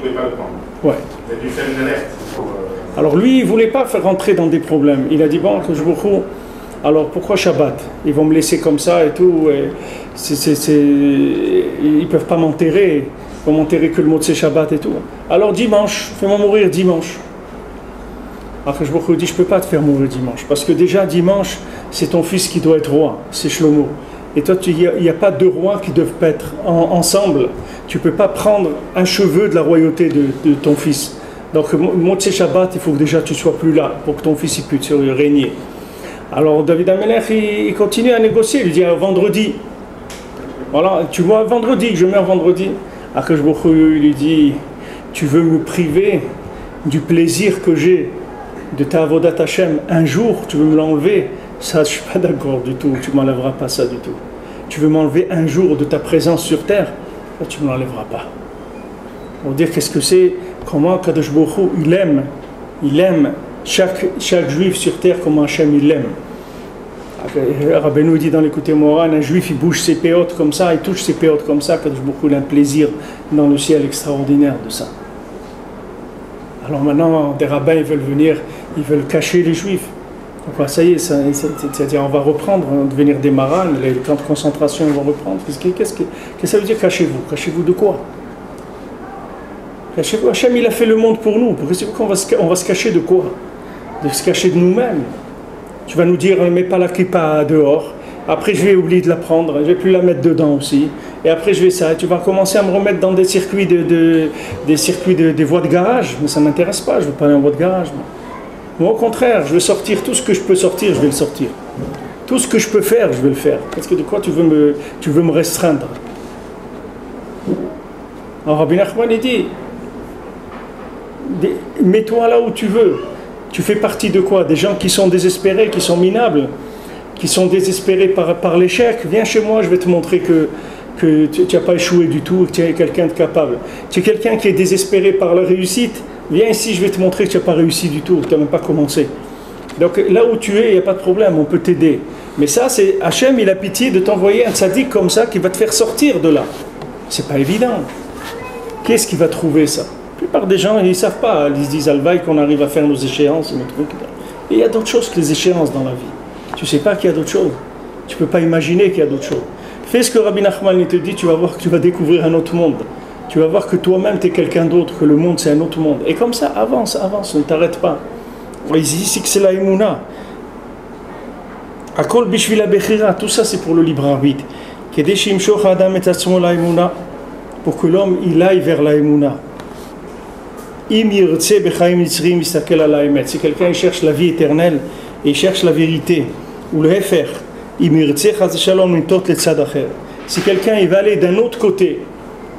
D: pas le prendre.
A: ouais.
D: Il a dû faire une alerte. Pour, euh,
A: Alors lui, il voulait pas faire rentrer dans des problèmes. Il a dit bon, je vous alors pourquoi Shabbat? Ils vont me laisser comme ça et tout. Et c'est- Ils peuvent pas m'enterrer. Ils vont m'enterrer que le mot de ces Shabbat et tout. Alors dimanche, fais-moi mourir dimanche. Alors que je vous dis, je peux pas te faire mourir dimanche. Parce que déjà dimanche, c'est ton fils qui doit être roi. C'est Shlomo. Et toi, il n'y a, pas deux rois qui doivent pas être en- ensemble. Tu peux pas prendre un cheveu de la royauté de, ton fils. Donc, Motsé Shabbat, il faut que déjà tu sois plus là pour que ton fils il puisse régner. Alors, David Amelech, il, continue à négocier. Il dit ah, vendredi. Voilà, tu vois, vendredi, je un vendredi. Akash Baruch Hu, il lui dit Tu veux me priver du plaisir que j'ai de ta Avodat Hashem un jour, tu veux me l'enlever? Ça, je suis pas d'accord du tout. Tu m'enlèveras pas ça du tout. Tu veux m'enlever un jour de ta présence sur terre? Ça, tu me l'enlèveras pas. Pour dire qu'est-ce que c'est, comment Kadosh Baruch il aime, il aime chaque, chaque juif sur terre comme Hachem il l'aime. Rabbeinu dit dans l'écouté moral, un juif il bouge ses péotes comme ça, il touche ses péotes comme ça, Kadosh Baruch il a un plaisir dans le ciel extraordinaire de ça. Alors maintenant, des rabbins ils veulent venir, ils veulent cacher les juifs. Ça y est, on va reprendre, on va devenir des marins, les camps de concentration vont reprendre. Qu'est-ce que, ça veut dire cachez-vous? Cachez-vous de quoi? Cachez-vous Hachem il a fait le monde pour nous. Pourquoi on va se cacher de quoi? De se cacher de nous-mêmes. Tu vas nous dire, mets pas la kippa dehors. Après, je vais oublier de la prendre. Je vais plus la mettre dedans aussi. Et après, je vais ça. Tu vas commencer à me remettre dans des circuits de, de- des circuits de, voies de garage. Mais ça m'intéresse pas. Je veux pas aller en voie de garage. Moi, au contraire, je vais sortir tout ce que je peux sortir. Je vais le sortir. Tout ce que je peux faire, je vais le faire. Parce que de quoi tu veux me, tu veux me restreindre? Alors, Rabbi Nachman, il dit, mets-toi là où tu veux. Tu fais partie de quoi? Des gens qui sont désespérés, qui sont minables, qui sont désespérés par, par l'échec. Viens chez moi, je vais te montrer que, que tu n'as pas échoué du tout, que tu es quelqu'un de capable. Tu es quelqu'un qui est désespéré par la réussite. Viens ici, je vais te montrer que tu n'as pas réussi du tout, tu n'as même pas commencé. Donc là où tu es, il n'y a pas de problème, on peut t'aider. Mais ça, c'est Hachem, il a pitié de t'envoyer un sadique comme ça qui va te faire sortir de là. C'est pas évident. Qu'est-ce qui va trouver ça? La plupart des gens, ils ne savent pas. Ils se disent Alvaï qu'on arrive à faire nos échéances nos trucs. Et il y a d'autres choses que les échéances dans la vie. Tu ne sais pas qu'il y a d'autres choses. Tu ne peux pas imaginer qu'il y a d'autres choses. Fais ce que Rabbi Nachman te dit, tu vas voir que tu vas découvrir un autre monde. Tu vas voir que toi-même, tu es quelqu'un d'autre, que le monde, c'est un autre monde. Et comme ça, avance, avance, ne t'arrête pas. Dit ici que c'est la Emouna. Akol bishvila bechira, tout ça c'est pour le libre arbitre. Pour que l'homme il aille vers la. Si quelqu'un cherche la vie éternelle et cherche la vérité, ou le acher. Si quelqu'un il va aller d'un autre côté,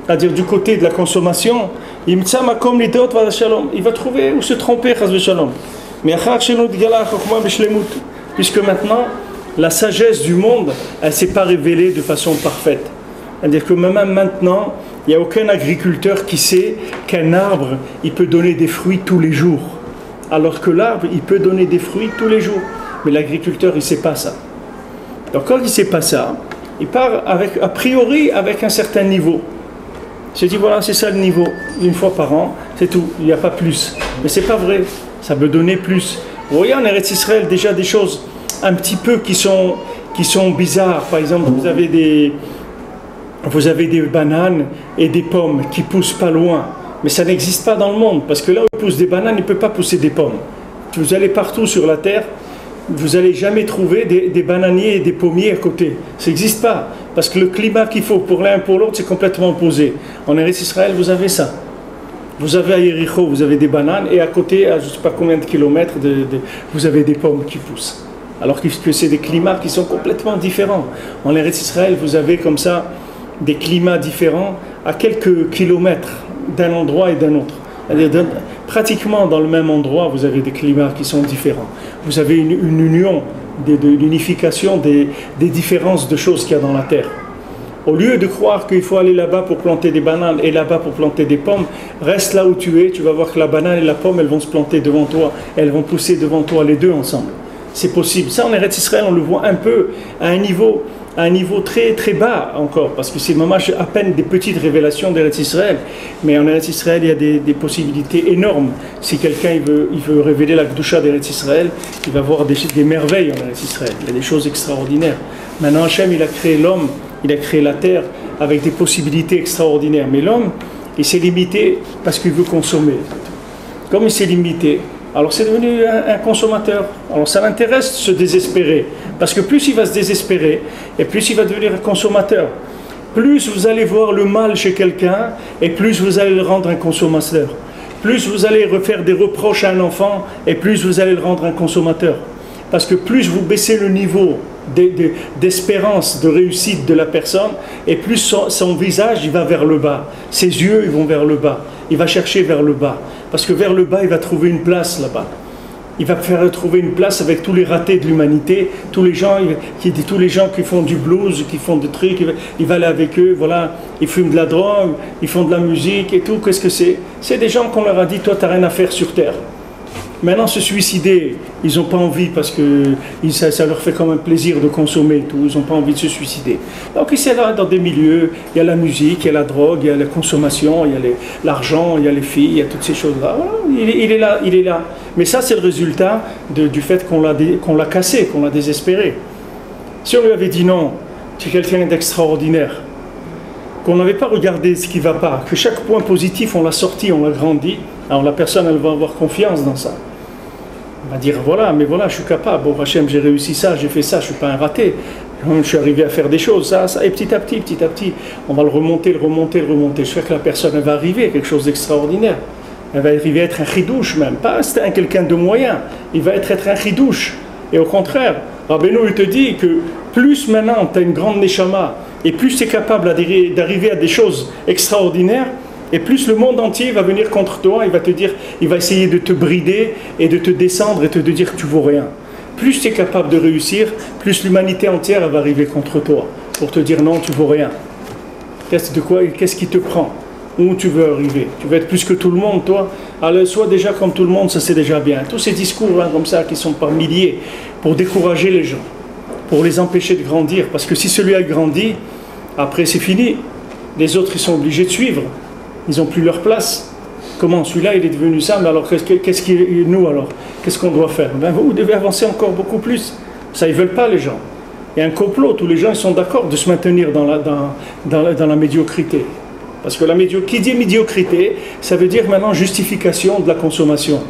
A: c'est-à-dire du côté de la consommation. Il va trouver où se tromper. Mais puisque maintenant la sagesse du monde, elle s'est pas révélée de façon parfaite. C'est-à-dire que même maintenant, il n'y a aucun agriculteur qui sait qu'un arbre, il peut donner des fruits tous les jours. Alors que l'arbre, il peut donner des fruits tous les jours. Mais l'agriculteur, il ne sait pas ça. Donc quand il ne sait pas ça, il part avec, a priori avec un certain niveau. Il se dit, voilà, c'est ça le niveau, une fois par an, c'est tout, il n'y a pas plus. Mais c'est pas vrai, ça peut donner plus. Vous voyez en Eretz Israël déjà des choses un petit peu qui sont, qui sont bizarres. Par exemple, vous avez des, vous avez des bananes et des pommes qui poussent pas loin. Mais ça n'existe pas dans le monde, parce que là où poussent des bananes, il ne peut pas pousser des pommes. Vous allez partout sur la terre, vous n'allez jamais trouver des bananiers et des pommiers à côté. Ça n'existe pas, parce que le climat qu'il faut pour l'un pour l'autre, c'est complètement opposé. En Eretz Israël, vous avez ça. Vous avez à Yericho, vous avez des bananes, et à côté, à je ne sais pas combien de kilomètres, vous avez des pommes qui poussent. Alors que c'est des climats qui sont complètement différents. En Eretz Israël, vous avez comme ça des climats différents à quelques kilomètres d'un endroit et d'un autre. Dans- pratiquement dans le même endroit, vous avez des climats qui sont différents. Vous avez une union, de, de l'unification des, des différences de choses qu'il y a dans la terre. Au lieu de croire qu'il faut aller là-bas pour planter des bananes et là-bas pour planter des pommes, reste là où tu es, tu vas voir que la banane et la pomme, elles vont se planter devant toi, elles vont pousser devant toi les deux ensemble. C'est possible. Ça, en Eretz Israël, on le voit un peu à un niveau, à un niveau très très bas encore, parce que c'est mamash à peine des petites révélations d'Eretz Israël. Mais en Eretz Israël, il y a des, des possibilités énormes. Si quelqu'un il veut, il veut révéler la Gdusha d'Eretz Israël, il va voir des, des merveilles en Eretz Israël. Il y a des choses extraordinaires. Maintenant, Hachem, il a créé l'homme, il a créé la terre avec des possibilités extraordinaires. Mais l'homme, il s'est limité parce qu'il veut consommer. Comme il s'est limité, alors c'est devenu un, consommateur. Alors ça l'intéresse de se désespérer. Parce que plus il va se désespérer, et plus il va devenir un consommateur. Plus vous allez voir le mal chez quelqu'un, et plus vous allez le rendre un consommateur. Plus vous allez refaire des reproches à un enfant, et plus vous allez le rendre un consommateur. Parce que plus vous baissez le niveau de- de- d'espérance, de réussite de la personne, et plus son, son visage il va vers le bas. Ses yeux ils vont vers le bas. Il va chercher vers le bas. Parce que vers le bas, il va trouver une place là-bas. il va faire trouver une place avec tous les ratés de l'humanité, tous les gens qui tous les gens qui font du blues, qui font des trucs, il va, aller avec eux, voilà, ils fument de la drogue, ils font de la musique et tout. Qu'est-ce que c'est? C'est des gens qu'on leur a dit toi t'as rien à faire sur terre. Maintenant, se suicider, ils n'ont pas envie parce que ça, leur fait quand même plaisir de consommer et tout. Ils n'ont pas envie de se suicider. Donc, ils sont là dans des milieux. Il y a la musique, il y a la drogue, il y a la consommation, il y a l'argent, il y a les filles, il y a toutes ces choses-là. Il, est là, il est là. Mais ça, c'est le résultat du fait qu'on l'a cassé, qu'on l'a désespéré. Si on lui avait dit non, tu es quelqu'un d'extraordinaire, qu'on n'avait pas regardé ce qui ne va pas, que chaque point positif, on l'a sorti, on l'a grandi, alors la personne, elle va avoir confiance dans ça. Elle va dire, voilà, mais voilà, je suis capable. Bon, Hachem, j'ai réussi ça, j'ai fait ça, je suis pas un raté. Je suis arrivé à faire des choses, ça, ça. Et petit à petit, petit à petit, on va le remonter, le remonter, le remonter. Je sais que la personne, elle va arriver à quelque chose d'extraordinaire. Elle va arriver à être un chidouche même. Pas un quelqu'un de moyen. Il va être, être un chidouche. Et au contraire, Rabbeinu, il te dit que plus maintenant tu as une grande neshama et plus tu es capable d'arriver à des choses extraordinaires, et plus le monde entier va venir contre toi, il va te dire, il va essayer de te brider et de te descendre et de te dire que tu vaux rien. Plus tu es capable de réussir, plus l'humanité entière va arriver contre toi pour te dire non, tu vaux rien. Qu'est-ce de quoi Qu'est-ce qui te prend? Où tu veux arriver? Tu veux être plus que tout le monde, toi? Alors sois déjà comme tout le monde, ça c'est déjà bien. Tous ces discours hein, comme ça qui sont par milliers pour décourager les gens, pour les empêcher de grandir, parce que si celui-là grandit, après c'est fini. Les autres ils sont obligés de suivre. Ils n'ont plus leur place. Comment celui-là, il est devenu ça, mais alors qu'est-ce qui nous alors Qu'est-ce qu'on doit faire? Ben, Vous devez avancer encore beaucoup plus. Ça, ils ne veulent pas les gens. A un complot, tous les gens ils sont d'accord de se maintenir dans la, dans, dans, la, médiocrité. Parce que la médiocrité, qui dit médiocrité, ça veut dire maintenant justification de la consommation.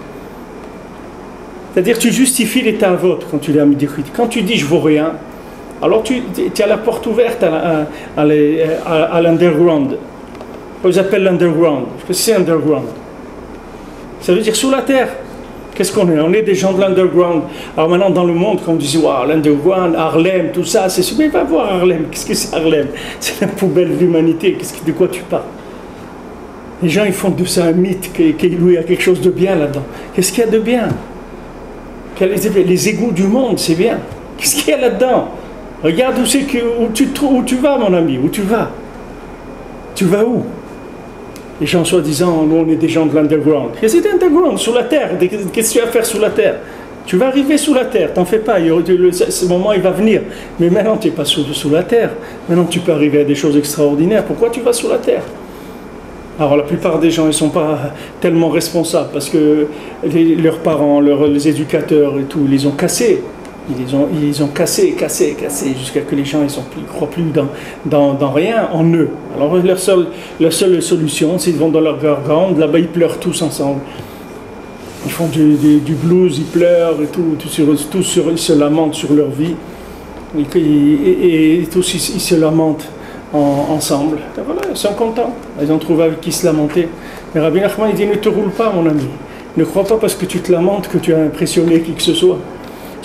A: C'est-à-dire tu justifies l'état à vote quand tu dis à médiocrité. Quand tu dis je vaux rien, alors tu, tu as la porte ouverte à l'underground ils appellent l'underground. Qu'est-ce que c'est underground Ça veut dire sous la terre. Qu'est-ce qu'on est? On est des gens de l'underground. Alors maintenant, dans le monde, quand on dit wow, l'underground, Harlem, tout ça, c'est super. Va voir Harlem. Qu'est-ce que c'est Harlem? C'est la poubelle de l'humanité. De quoi tu parles? Les gens, ils font de ça un mythe, qu'il y a quelque chose de bien là-dedans. Qu'est-ce qu'il y a de bien? Les égouts du monde, c'est bien. Qu'est-ce qu'il y a là-dedans? Regarde où, que, où, tu, où tu vas, mon ami, où tu vas? Tu vas où? Les gens soi-disant, nous on est des gens de l'underground. Que c'est underground Sous la terre. Qu'est-ce que tu vas faire sous la terre? Tu vas arriver sous la terre, t'en fais pas. ce moment il va venir. Mais maintenant tu n'es pas sous, sous, la terre. Maintenant tu peux arriver à des choses extraordinaires. Pourquoi tu vas sous la terre? Alors la plupart des gens ils ne sont pas tellement responsables parce que leurs parents, leurs, les éducateurs et tout, ils les ont cassés. Ils ont, ils ont cassé, cassé, cassé, jusqu'à que les gens ne croient plus dans, dans, rien, en eux. Alors leur seule, leur seule solution, c'est qu'ils vont dans leur grande, là-bas ils pleurent tous ensemble. Ils font du, blues, ils pleurent et tout, sur, sur, ils se lamentent sur leur vie. Et, tous ils, se lamentent ensemble. voilà, ils sont contents. Ils ont trouvé avec qui se lamenter. Mais Rabbi Nachman, il dit, ne te roule pas mon ami. Ne crois pas parce que tu te lamentes que tu as impressionné qui que ce soit.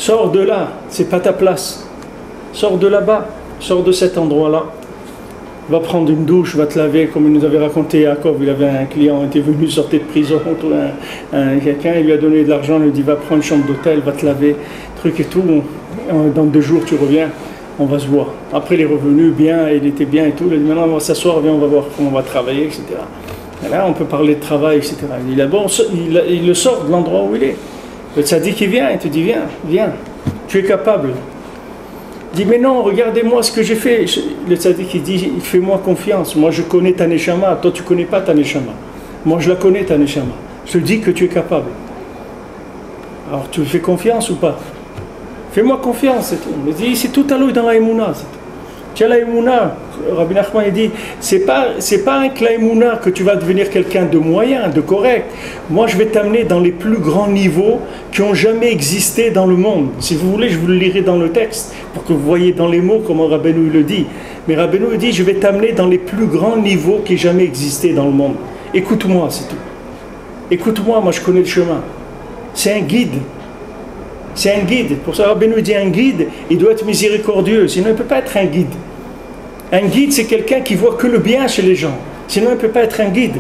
A: Sors de là, c'est pas ta place. Sors de là-bas, sors de cet endroit-là. Va prendre une douche, va te laver, comme il nous avait raconté Jacob. Il avait un client était venu sortir de prison, un, quelqu'un, il lui a donné de l'argent, il lui dit va prendre une chambre d'hôtel, va te laver, truc et tout. Dans deux jours, tu reviens, on va se voir. Après, il est revenu bien, il était bien et tout. Il a dit maintenant, on va s'asseoir, viens, on va voir comment on va travailler, etc. Et là, on peut parler de travail, etc. Il, il le sort de l'endroit où il est. Le tzaddik il vient, il te dit viens, viens, tu es capable. Il dit mais non, regardez-moi ce que j'ai fait. Le tzaddik il dit fais-moi confiance, moi je connais ta neshama, toi tu connais pas ta neshama. Moi je la connais ta neshama. Je te dis que tu es capable. Alors tu fais confiance ou pas? Fais-moi confiance. Il dit c'est tout à l'eau dans la émouna. Tu as la émouna, Rabbi Nachman il dit, c'est pas, c'est pas émouna que tu vas devenir quelqu'un de moyen, de correct. Moi, je vais t'amener dans les plus grands niveaux qui ont jamais existé dans le monde. Si vous voulez, je vous le lirai dans le texte pour que vous voyez dans les mots comment Rabbeinu le dit. Mais Rabbeinu dit, je vais t'amener dans les plus grands niveaux qui aient jamais existé dans le monde. Écoute-moi, c'est tout. Écoute-moi, moi je connais le chemin. C'est un guide. C'est un guide. Pour ça, Rabbi dit un guide, il doit être miséricordieux. Sinon, il ne peut pas être un guide. Un guide, c'est quelqu'un qui voit que le bien chez les gens. Sinon, il ne peut pas être un guide.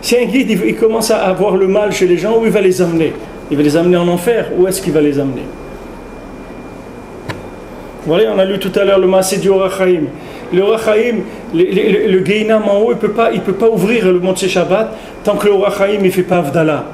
A: Si un guide il commence à avoir le mal chez les gens, où il va les emmener Il va les amener en enfer. Où est-ce qu'il va les amener? Voilà, on a lu tout à l'heure le Maasé du Orachaim. Le Orachaim, le, le, en haut, il ne peut, pas- peut pas ouvrir le Motse Shabbat tant que le Orachaim ne fait pas Avdallah.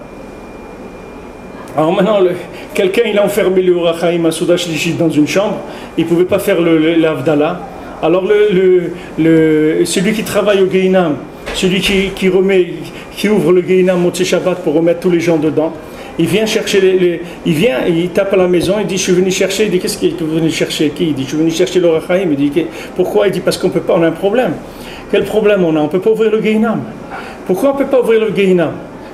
A: Alors maintenant, le- quelqu'un il a enfermé le Orachaim à Lishit dans une chambre, il ne pouvait pas faire l'Avdallah. Alors celui qui travaille au Geinam, celui qui, remet, qui ouvre le Geinam Motse Shabbat pour remettre tous les gens dedans, il vient chercher les, il vient, il tape à la maison, il dit je suis venu chercher, il dit qu'est-ce qu'il est venu chercher? Qui? Il dit je suis venu chercher l'Orachaim, il dit que- pourquoi? Il dit parce qu'on peut pas, on a un problème. Quel problème on a? On peut pas ouvrir le Geinam. Pourquoi on peut pas ouvrir le Geinam?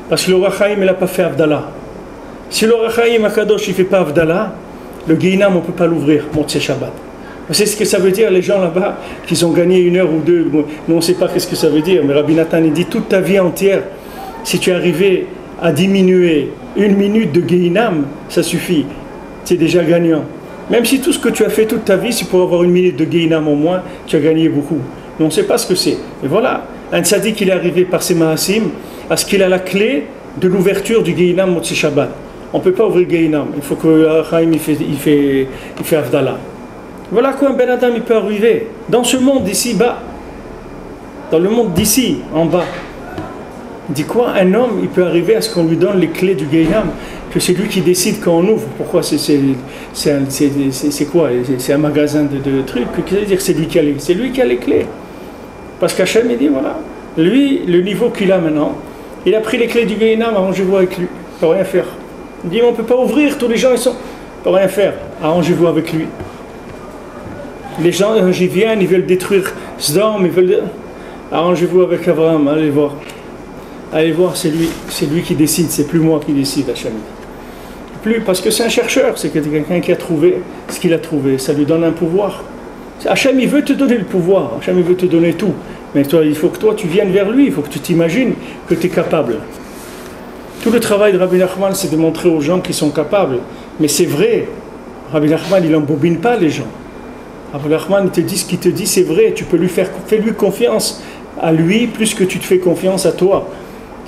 A: Parce que l'Orachaim il n'a pas fait Avdallah. Si l'Orachaim Akadosh ne fait pas Avdallah, le Geinam, on ne peut pas l'ouvrir, Motsé Shabbat. Vous savez ce que ça veut dire, les gens là-bas, qu'ils ont gagné une heure ou deux Nous, on ne sait pas qu'est-ce que ça veut dire, mais Rabbi Nathan, il dit toute ta vie entière, si tu es arrivé à diminuer une minute de Geinam, ça suffit. C'est déjà gagnant. Même si tout ce que tu as fait toute ta vie, c'est pour avoir une minute de Geinam au moins, tu as gagné beaucoup. Mais on ne sait pas ce que c'est. Et voilà, un tzaddik, il est arrivé par ses maasim à ce qu'il a la clé de l'ouverture du Geinam Motsi Shabbat. On ne peut pas ouvrir Geinam. Il faut que Chaim il fait, il fait, il fait. Voilà quoi un Ben Adam il peut arriver. Dans ce monde d'ici bas. Dans le monde d'ici, en bas. Il dit quoi? Un homme, il peut arriver à ce qu'on lui donne les clés du Geinam, que c'est lui qui décide quand on ouvre. Pourquoi c'est quoi? C'est- un magasin de, trucs? Qu'est-ce que ça veut dire que c'est lui qui a les lui qui a les clés? Parce qu'Hachem, il dit voilà, lui, le niveau qu'il a maintenant, il a pris les clés du Geinam, arrangez-vous avec lui. Il ne peut rien faire. Il dit on ne peut pas ouvrir, tous les gens ils sont. Ne peut rien faire. Arrangez-vous avec lui. Les gens, euh, ils viennent, ils veulent détruire Sdom, ils veulent. Arrangez-vous avec Abraham, allez voir. Allez voir, c'est lui, c'est lui qui décide, c'est plus moi qui décide, Hachem. Plus, parce que c'est un chercheur, c'est quelqu'un qui a trouvé ce qu'il a trouvé, ça lui donne un pouvoir. Hachem, il veut te donner le pouvoir, Hachem, veut te donner tout. Mais toi, il faut que toi, tu viennes vers lui, il faut que tu t'imagines que tu es capable. Tout le travail de Rabbi Nachman, c'est de montrer aux gens qu'ils sont capables. Mais c'est vrai, Rabbi Nachman, il n'embobine pas les gens. Rabbi Nachman, il te dit ce qu'il te dit, c'est vrai, tu peux lui faire, fais-lui confiance à lui plus que tu te fais confiance à toi.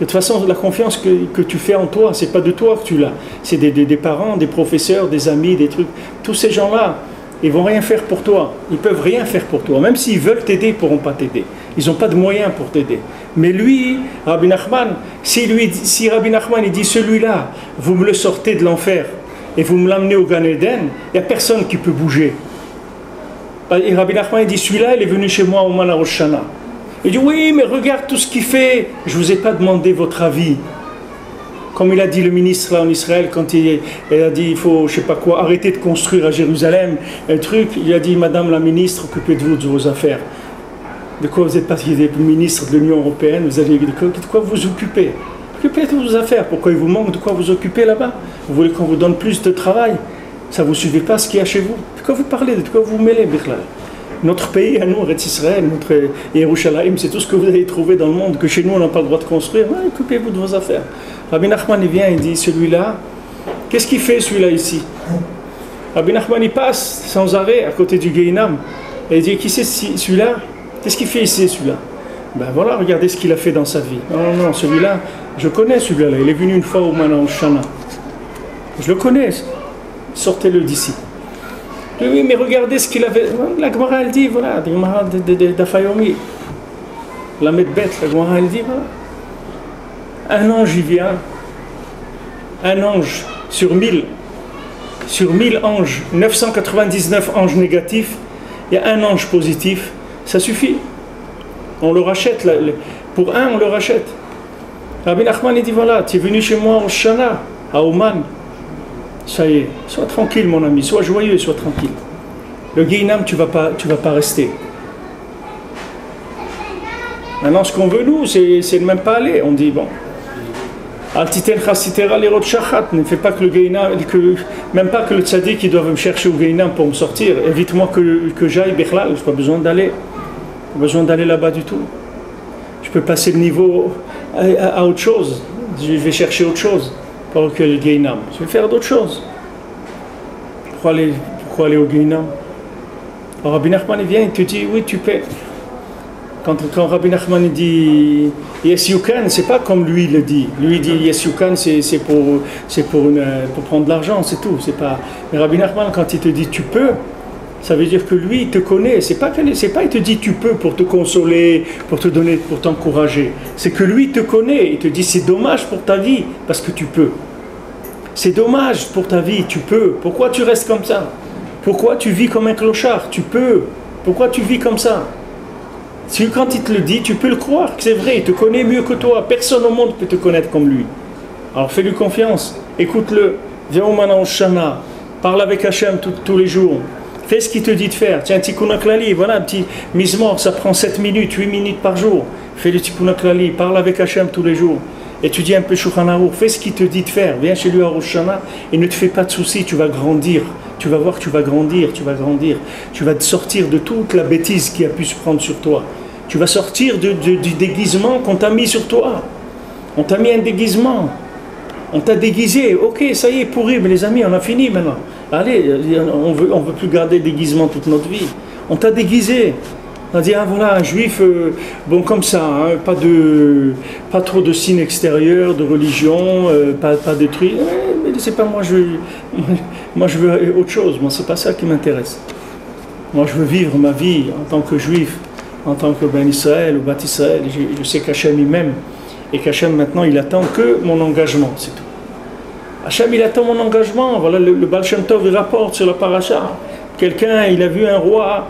A: De toute façon, la confiance que, que tu fais en toi, c'est pas de toi que tu l'as. C'est des, des- des parents, des professeurs, des amis, des trucs. Tous ces gens-là, ils vont rien faire pour toi. Ils peuvent rien faire pour toi. Même s'ils veulent t'aider, ils pourront pas t'aider. Ils n'ont pas de moyens pour t'aider. Mais lui, Rabbi Nachman, si, lui, si Rabbi Nachman il dit celui-là, vous me le sortez de l'enfer et vous me l'amenez au Gan Eden, il n'y a personne qui peut bouger. Et Rabbi Nachman il dit celui-là, il est venu chez moi au Mana Rosh Hashanah. Il dit oui, mais regarde tout ce qu'il fait. Je ne vous ai pas demandé votre avis. Comme il a dit le ministre là en Israël, quand il, il a dit il faut, je sais pas quoi, arrêter de construire à Jérusalem, un truc, il a dit Madame la ministre, occupez-vous de vos affaires. De quoi vous êtes pas vous êtes ministre de l'Union Européenne, vous avez de quoi, de quoi vous occupez? Occupez-vous de vos affaires. Pourquoi il vous manque de quoi vous occuper là-bas? Vous voulez qu'on vous donne plus de travail? Ça vous suivez pas ce qu'il y a chez vous? De quoi vous parlez? De quoi vous vous mêlez, Bichlal notre pays à nous, Retz Israël, notre Yerushalayim, c'est tout ce que vous avez trouvé dans le monde, que chez nous on n'a pas le droit de construire. Ouais, Occupez-vous de vos affaires. Rabbi Nachman vient, il dit celui-là, qu'est-ce qu'il fait celui-là ici? Rabbi Nachman il passe sans arrêt à côté du Geinam. Et il dit qui c'est celui-là? Qu'est-ce qu'il fait ici celui-là Ben voilà, regardez ce qu'il a fait dans sa vie. Non, non, non, celui-là, je connais celui-là, il est venu une fois au Mana Shana. Je le connais, sortez-le d'ici. Oui, mais regardez ce qu'il avait. La Gemara, elle dit, voilà, la Gemara d'Afayomi. La Medbet, la Gemara, elle dit, voilà. Un ange, il vient. Un ange sur 1000. Sur 1000 anges, 999 anges négatifs, il y a un ange positif. Ça suffit. On le rachète. Pour un, on le rachète. Rabbi Nachman, il dit, voilà, tu es venu chez moi au Shana, à Oman. Ça y est, sois tranquille mon ami, sois joyeux, sois tranquille. Le Guinam, tu ne vas, pas- vas pas rester. Maintenant, ce qu'on veut, nous, c'est de même pas aller. On dit, bon, ne fais pas que le même pas que le tzaddik, il doit me chercher au Guinam pour me sortir. Évite-moi que, que j'aille, Bechlal, je n'ai pas besoin d'aller. Besoin d'aller là-bas du tout. Je peux passer le niveau à, autre chose. Je vais chercher autre chose pour que le Guinam. Je vais faire d'autres choses. Pourquoi aller, pourquoi aller au Guinam Alors Rabbi Nachman vient, il te dit, oui, tu peux. Quand, quand Rabbi Nachman dit Yes you can, c'est pas comme lui le dit. Lui dit Yes you can, c'est pour, pour, pour prendre de l'argent, c'est tout. Pas... Mais Rabbi Nachman, quand il te dit tu peux, ça veut dire que lui il te connaît. C'est pas, pas il te dit tu peux pour te consoler, pour te donner, pour t'encourager. C'est que lui te connaît. Il te dit c'est dommage pour ta vie parce que tu peux. C'est dommage pour ta vie, tu peux. Pourquoi tu restes comme ça? Pourquoi tu vis comme un clochard? Tu peux. Pourquoi tu vis comme ça? Quand il te le dit, tu peux le croire que c'est vrai, il te connaît mieux que toi. Personne au monde peut te connaître comme lui. Alors fais-lui confiance, écoute-le. Viens au Shana, parle avec Hachem tous les jours. Fais ce qu'il te dit de faire. Tiens, Tikkun Klali, voilà un petit mise-mort, ça prend 7 minutes, 8 minutes par jour. Fais le Tikkun Klali, parle avec Hachem tous les jours. Étudie un peu Shulchan fais ce qu'il te dit de faire. Viens chez lui à Rosh Hashanah et ne te fais pas de soucis, tu vas grandir. Tu vas voir que tu vas grandir, tu vas grandir. Tu vas te sortir de toute la bêtise qui a pu se prendre sur toi. Tu vas sortir de- du déguisement qu'on t'a mis sur toi. On t'a mis un déguisement. On t'a déguisé. Ok, ça y est, pourri, mais les amis, on a fini maintenant. Allez, on veut, on veut plus garder déguisement toute notre vie. On t'a déguisé. On a dit, ah voilà, un juif, euh, bon comme ça, hein, pas, de, pas trop de signes extérieurs, de religion, euh, pas, de trucs. Mais c'est pas moi, je veux, moi je veux autre chose. Moi, c'est pas ça qui m'intéresse. Moi, je veux vivre ma vie en tant que juif, en tant que Ben Israël ou Bat Israël. Je, je sais qu'Hachem il m'aime et qu'Hachem maintenant il attend que mon engagement, c'est tout. Hachem il attend mon engagement. Voilà, le, le Tov il rapporte sur la paracha. Quelqu'un, il a vu un roi,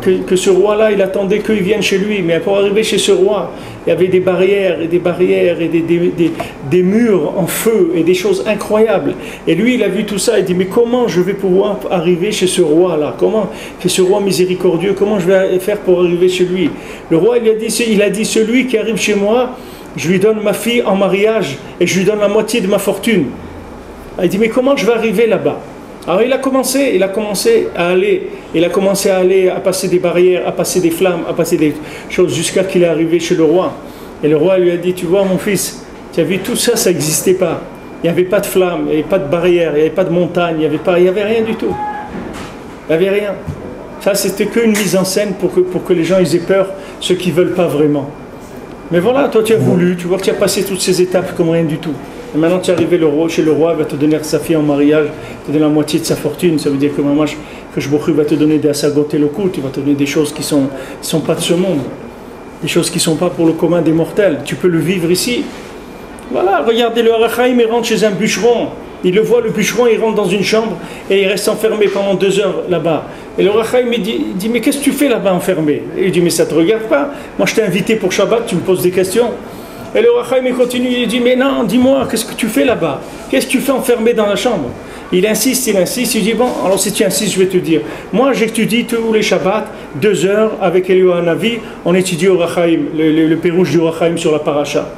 A: que, que ce roi-là, il attendait qu'il vienne chez lui. Mais pour arriver chez ce roi, il y avait des barrières et des barrières et des, des, des- des murs en feu et des choses incroyables. Et lui, il a vu tout ça. Il dit, mais comment je vais pouvoir arriver chez ce roi-là? Comment, chez ce roi miséricordieux, comment je vais faire pour arriver chez lui? Le roi, il a dit, il a dit, celui qui arrive chez moi, je lui donne ma fille en mariage et je lui donne la moitié de ma fortune. Il dit, mais comment je vais arriver là-bas? Alors il a commencé, il a commencé à aller, il a commencé à aller, à passer des barrières, à passer des flammes, à passer des choses jusqu'à qu'il est chez le roi. Et le roi lui a dit, tu vois mon fils, tu as vu tout ça, ça n'existait pas. Il n'y avait pas de flammes, il n'y avait pas de barrières, il n'y avait pas de montagne, il n'y avait, pas, il avait rien du tout. Il n'y avait rien. Ça, c'était qu'une mise en scène pour que, que les gens aient peur, ceux qui ne veulent pas vraiment. Mais voilà, toi tu as voulu, tu vois tu as passé toutes ces étapes comme rien du tout. Et maintenant tu es arrivé le roi, chez le roi, il va te donner sa fille en mariage, te donner la moitié de sa fortune. Ça veut dire que maman, que va te donner des et le coup, il va te donner des choses qui ne sont, sont pas de ce monde. Des choses qui ne sont pas pour le commun des mortels. Tu peux le vivre ici. Voilà, regardez le Harachaim, il rentre chez un bûcheron. Il le voit, le bûcheron, il rentre dans une chambre et il reste enfermé pendant deux heures là-bas. Et le Harachaim, il dit, dit Mais qu'est-ce que tu fais là-bas enfermé? Il dit Mais ça te regarde pas Moi, je t'ai invité pour Shabbat, tu me poses des questions. Et le Harachaim, il continue, il dit Mais non, dis-moi, qu'est-ce que tu fais là-bas? Qu'est-ce que tu fais enfermé dans la chambre? Il insiste, il insiste, il dit Bon, alors si tu insistes, je vais te dire. Moi, j'étudie tous les Shabbats, deux heures, avec Elio Hanavi, on étudie au Rachaim, le, le, pérouge du Rachaim sur la paracha.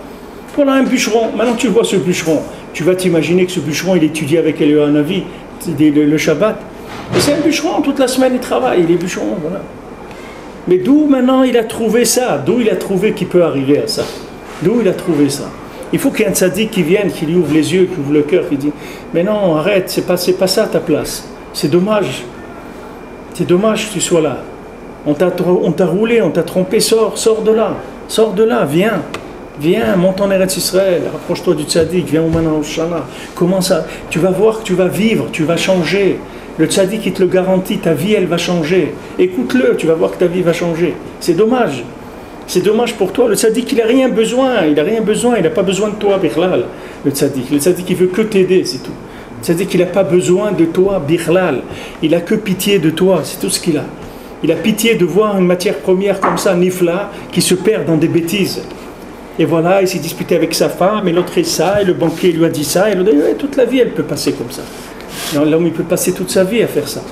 A: Voilà un bûcheron. Maintenant, tu vois ce bûcheron. Tu vas t'imaginer que ce bûcheron, il étudie avec Elio Hanavi le, Shabbat. C'est un bûcheron, toute la semaine, il travaille, il est bûcheron, voilà. Mais d'où maintenant il a trouvé ça? D'où il a trouvé qu'il peut arriver à ça? D'où il a trouvé ça? Il faut qu'il y ait un qui vienne, qui lui ouvre les yeux, qui ouvre le cœur, qui dit Mais non, arrête, c'est pas, pas ça ta place. C'est dommage. C'est dommage que tu sois là. On t'a, roulé, on t'a trompé, sors, sors de là. Sors de là, viens. Viens, monte en Eretz Israël, rapproche-toi du tzaddik, viens au Manan. Commence à. Tu vas voir que tu vas vivre, tu vas changer. Le tzaddik, il te le garantit, ta vie, elle va changer. Écoute-le, tu vas voir que ta vie va changer. C'est dommage. C'est dommage pour toi. Le tzaddik, il n'a rien besoin. Il n'a rien besoin. Il n'a pas besoin de toi, Birlal. Le tzaddik. Le il veut que t'aider, c'est tout. Le tzaddik, il n'a pas besoin de toi, Birlal. Il a que pitié de toi, c'est tout ce qu'il a. Il a pitié de voir une matière première comme ça, Nifla, qui se perd dans des bêtises. Et voilà, il s'est disputé avec sa femme, et l'autre est ça, et le banquier lui a dit ça, et l'autre, ouais, toute la vie, elle peut passer comme ça. L'homme, il peut passer toute sa vie à faire ça.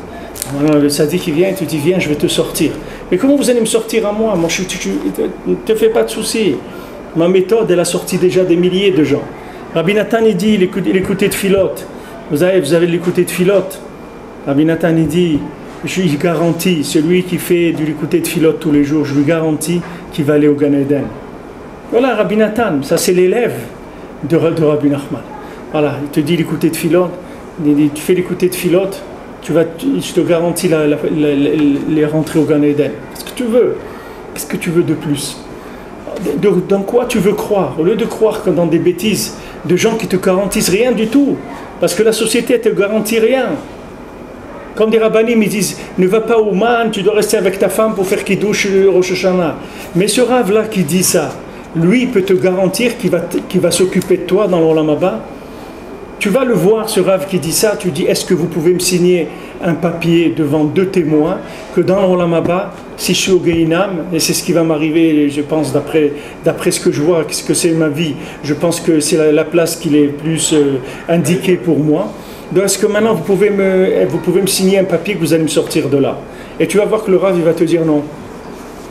A: Le sadique, il vient et te dit, viens, je vais te sortir. Mais comment vous allez me sortir à moi ne te fais pas de soucis. Ma méthode, elle a sorti déjà des milliers de gens. Rabbi Nathan, il dit, écoutait de Philote. Vous avez, vous avez l'écouté de Philote. Rabbi Nathan, il dit, je lui garantis, celui qui fait de l'écouter de Philote tous les jours, je lui garantis qu'il va aller au Gan Eden. Voilà, Rabbi Nathan, ça c'est l'élève de, de Rabbi Nachman. Voilà, il te dit l'écouter de Philote, il dit, tu fais l'écouter de Philote, tu vas, je te garantis la- les rentrées au Gan. Qu'est-ce que tu veux? Qu'est-ce que tu veux de plus? Dans quoi tu veux croire? Au lieu de croire que dans des bêtises de gens qui te garantissent rien du tout, parce que la société ne te garantit rien. Comme des rabbinim, ils disent ne va pas au man, tu dois rester avec ta femme pour faire kiddush le Rosh Hashanah. Mais ce rave-là qui dit ça, lui peut te garantir qu'il va, s'occuper de toi dans l'Olam Haba. Tu vas le voir, ce rave qui dit ça, tu dis est-ce que vous pouvez me signer un papier devant deux témoins que dans l'Olam Haba, si je suis au Geinam, et c'est ce qui va m'arriver, je pense, d'après, ce que je vois, ce que c'est ma vie, je pense que c'est la, la place qui est plus euh, indiquée pour moi. Donc est-ce que maintenant vous pouvez, me, vous pouvez me signer un papier que vous allez me sortir de là? Et tu vas voir que le rave, il va te dire non.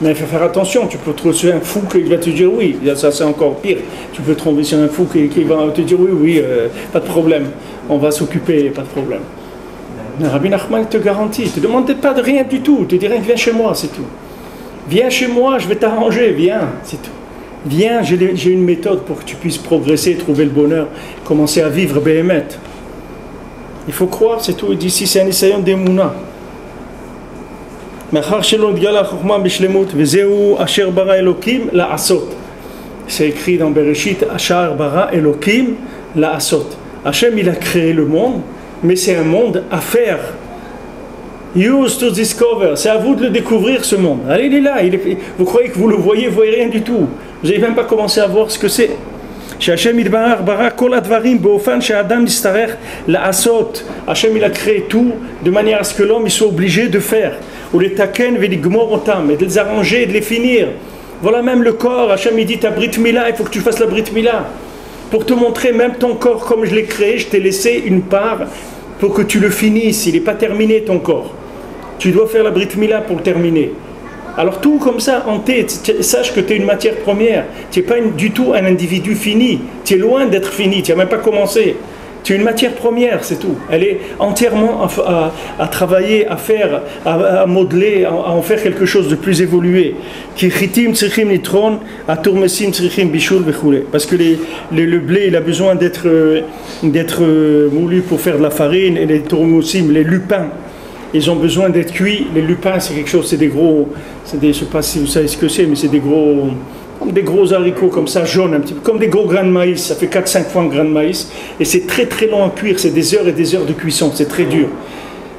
A: Mais il faut faire attention, tu peux trouver sur un fou qui va te dire oui, ça c'est encore pire. Tu peux tomber sur un fou qui, va te dire oui, oui, euh, pas de problème, on va s'occuper, pas de problème. Rabbi Nachman te garantit, il te demande pas de rien du tout, il te dit viens chez moi, c'est tout. Viens chez moi, je vais t'arranger, viens, c'est tout. Viens, j'ai une méthode pour que tu puisses progresser, trouver le bonheur, commencer à vivre Béhémet. Il faut croire, c'est tout. Il dit ici, c'est un essayon d'Emouna. C'est écrit dans Bereshit, Achar bara Elokim la'asot. Hachem, il a créé le monde, mais c'est un monde à faire. Use to discover. C'est à vous de le découvrir, ce monde. Allez, il est là. Il est- Vous croyez que vous le voyez, vous voyez rien du tout. Vous n'avez même pas commencé à voir ce que c'est. שהשם יתברך ברא כל הדברים באופן שהאדם יצטרך לעשות. Hachem il a créé tout de manière à ce que l'homme il soit obligé de faire. Ou les taken et de les arranger et de les finir. Voilà même le corps. Hachem il dit ta brit mila, il faut que tu fasses la brit mila. Pour te montrer même ton corps comme je l'ai créé, je t'ai laissé une part pour que tu le finisses. Il n'est pas terminé ton corps. Tu dois faire la brit mila pour le terminer. Alors tout comme ça en tête, sache que tu es une matière première. Tu n'es pas du tout un individu fini. Tu es loin d'être fini, tu n'as même pas commencé. Es une matière première, c'est tout. Elle est entièrement à, travailler, à faire, à, modeler, à, en faire quelque chose de plus évolué. Parce que le blé, il a besoin d'être euh, euh, moulu pour faire de la farine, et les tourmoussim, les lupins, ils ont besoin d'être cuits. Les lupins, c'est quelque chose, c'est des gros, c'est des, je sais pas si vous savez ce que c'est, mais c'est des gros, comme des gros haricots comme ça, jaunes un petit peu, comme des gros grains de maïs. Ça fait 4-5 fois un grain de maïs. Et c'est très très long à cuire, c'est des heures et des heures de cuisson, c'est très dur.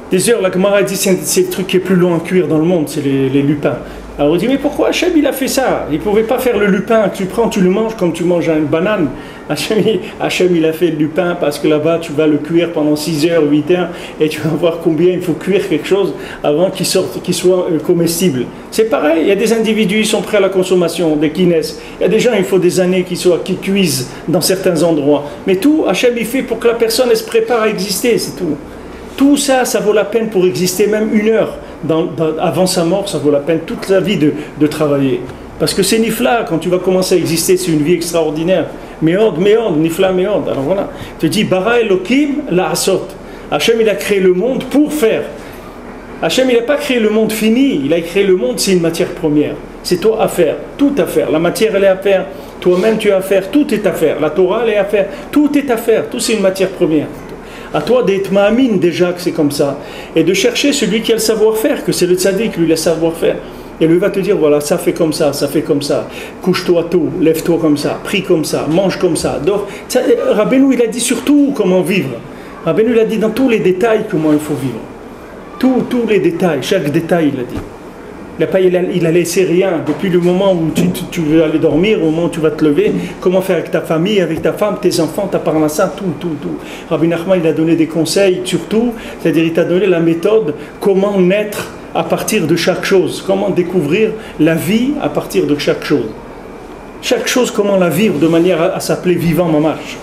A: Des heures, la Gemara dit c'est le truc qui est plus long à cuire dans le monde, c'est les lupins. Alors on dit mais pourquoi Hachem il a fait ça? Il ne pouvait pas faire le lupin, tu prends, tu le manges comme tu manges une banane. Hachem, Hachem, il a fait le lupin parce que là-bas tu vas le cuire pendant 6 heures, 8 heures et tu vas voir combien il faut cuire quelque chose avant qu'il sorte, qu'il soit euh, comestible. C'est pareil, il y a des individus qui sont prêts à la consommation, des kinès. Il y a des gens, il faut des années qui, soient, cuisent dans certains endroits. Mais tout, Hachem il fait pour que la personne se prépare à exister, c'est tout. Tout ça, ça vaut la peine pour exister, même une heure avant sa mort, ça vaut la peine toute la vie de, de travailler. Parce que c'est Nifla, quand tu vas commencer à exister, c'est une vie extraordinaire. Méord, méord, Nifla, méord. Alors voilà, tu dis, Bara Elohim la asot. Hachem, il a créé le monde pour faire. Hachem, il n'a pas créé le monde fini, il a créé le monde, c'est une matière première. C'est toi à faire, tout à faire. La matière, elle est à faire. Toi-même, tu as à faire, tout est à faire. La Torah, elle est à faire, tout est à faire. Tout, c'est une matière première. À toi d'être ma'amine déjà que c'est comme ça. Et de chercher celui qui a le savoir-faire, que c'est le tzaddik, lui, le savoir-faire. Et lui va te dire, voilà, ça fait comme ça, ça fait comme ça. Couche-toi tôt, lève-toi comme ça, prie comme ça, mange comme ça, dors. Ça, Rabbeinu, il a dit surtout comment vivre. Rabbeinu, il a dit dans tous les détails comment il faut vivre. Tous, tous les détails, chaque détail, il a dit. Pas, il, a, il laissé rien. Depuis le moment où tu, tu- veux aller dormir, au moment où tu vas te lever, comment faire avec ta famille, avec ta femme, tes enfants, ta parnassa, tout, tout, tout. Rabbi Nachman, il a donné des conseils sur tout, c'est-à-dire il t'a donné la méthode, comment naître à partir de chaque chose, comment découvrir la vie à partir de chaque chose. Chaque chose, comment la vivre de manière à, à s'appeler vivant ma marche.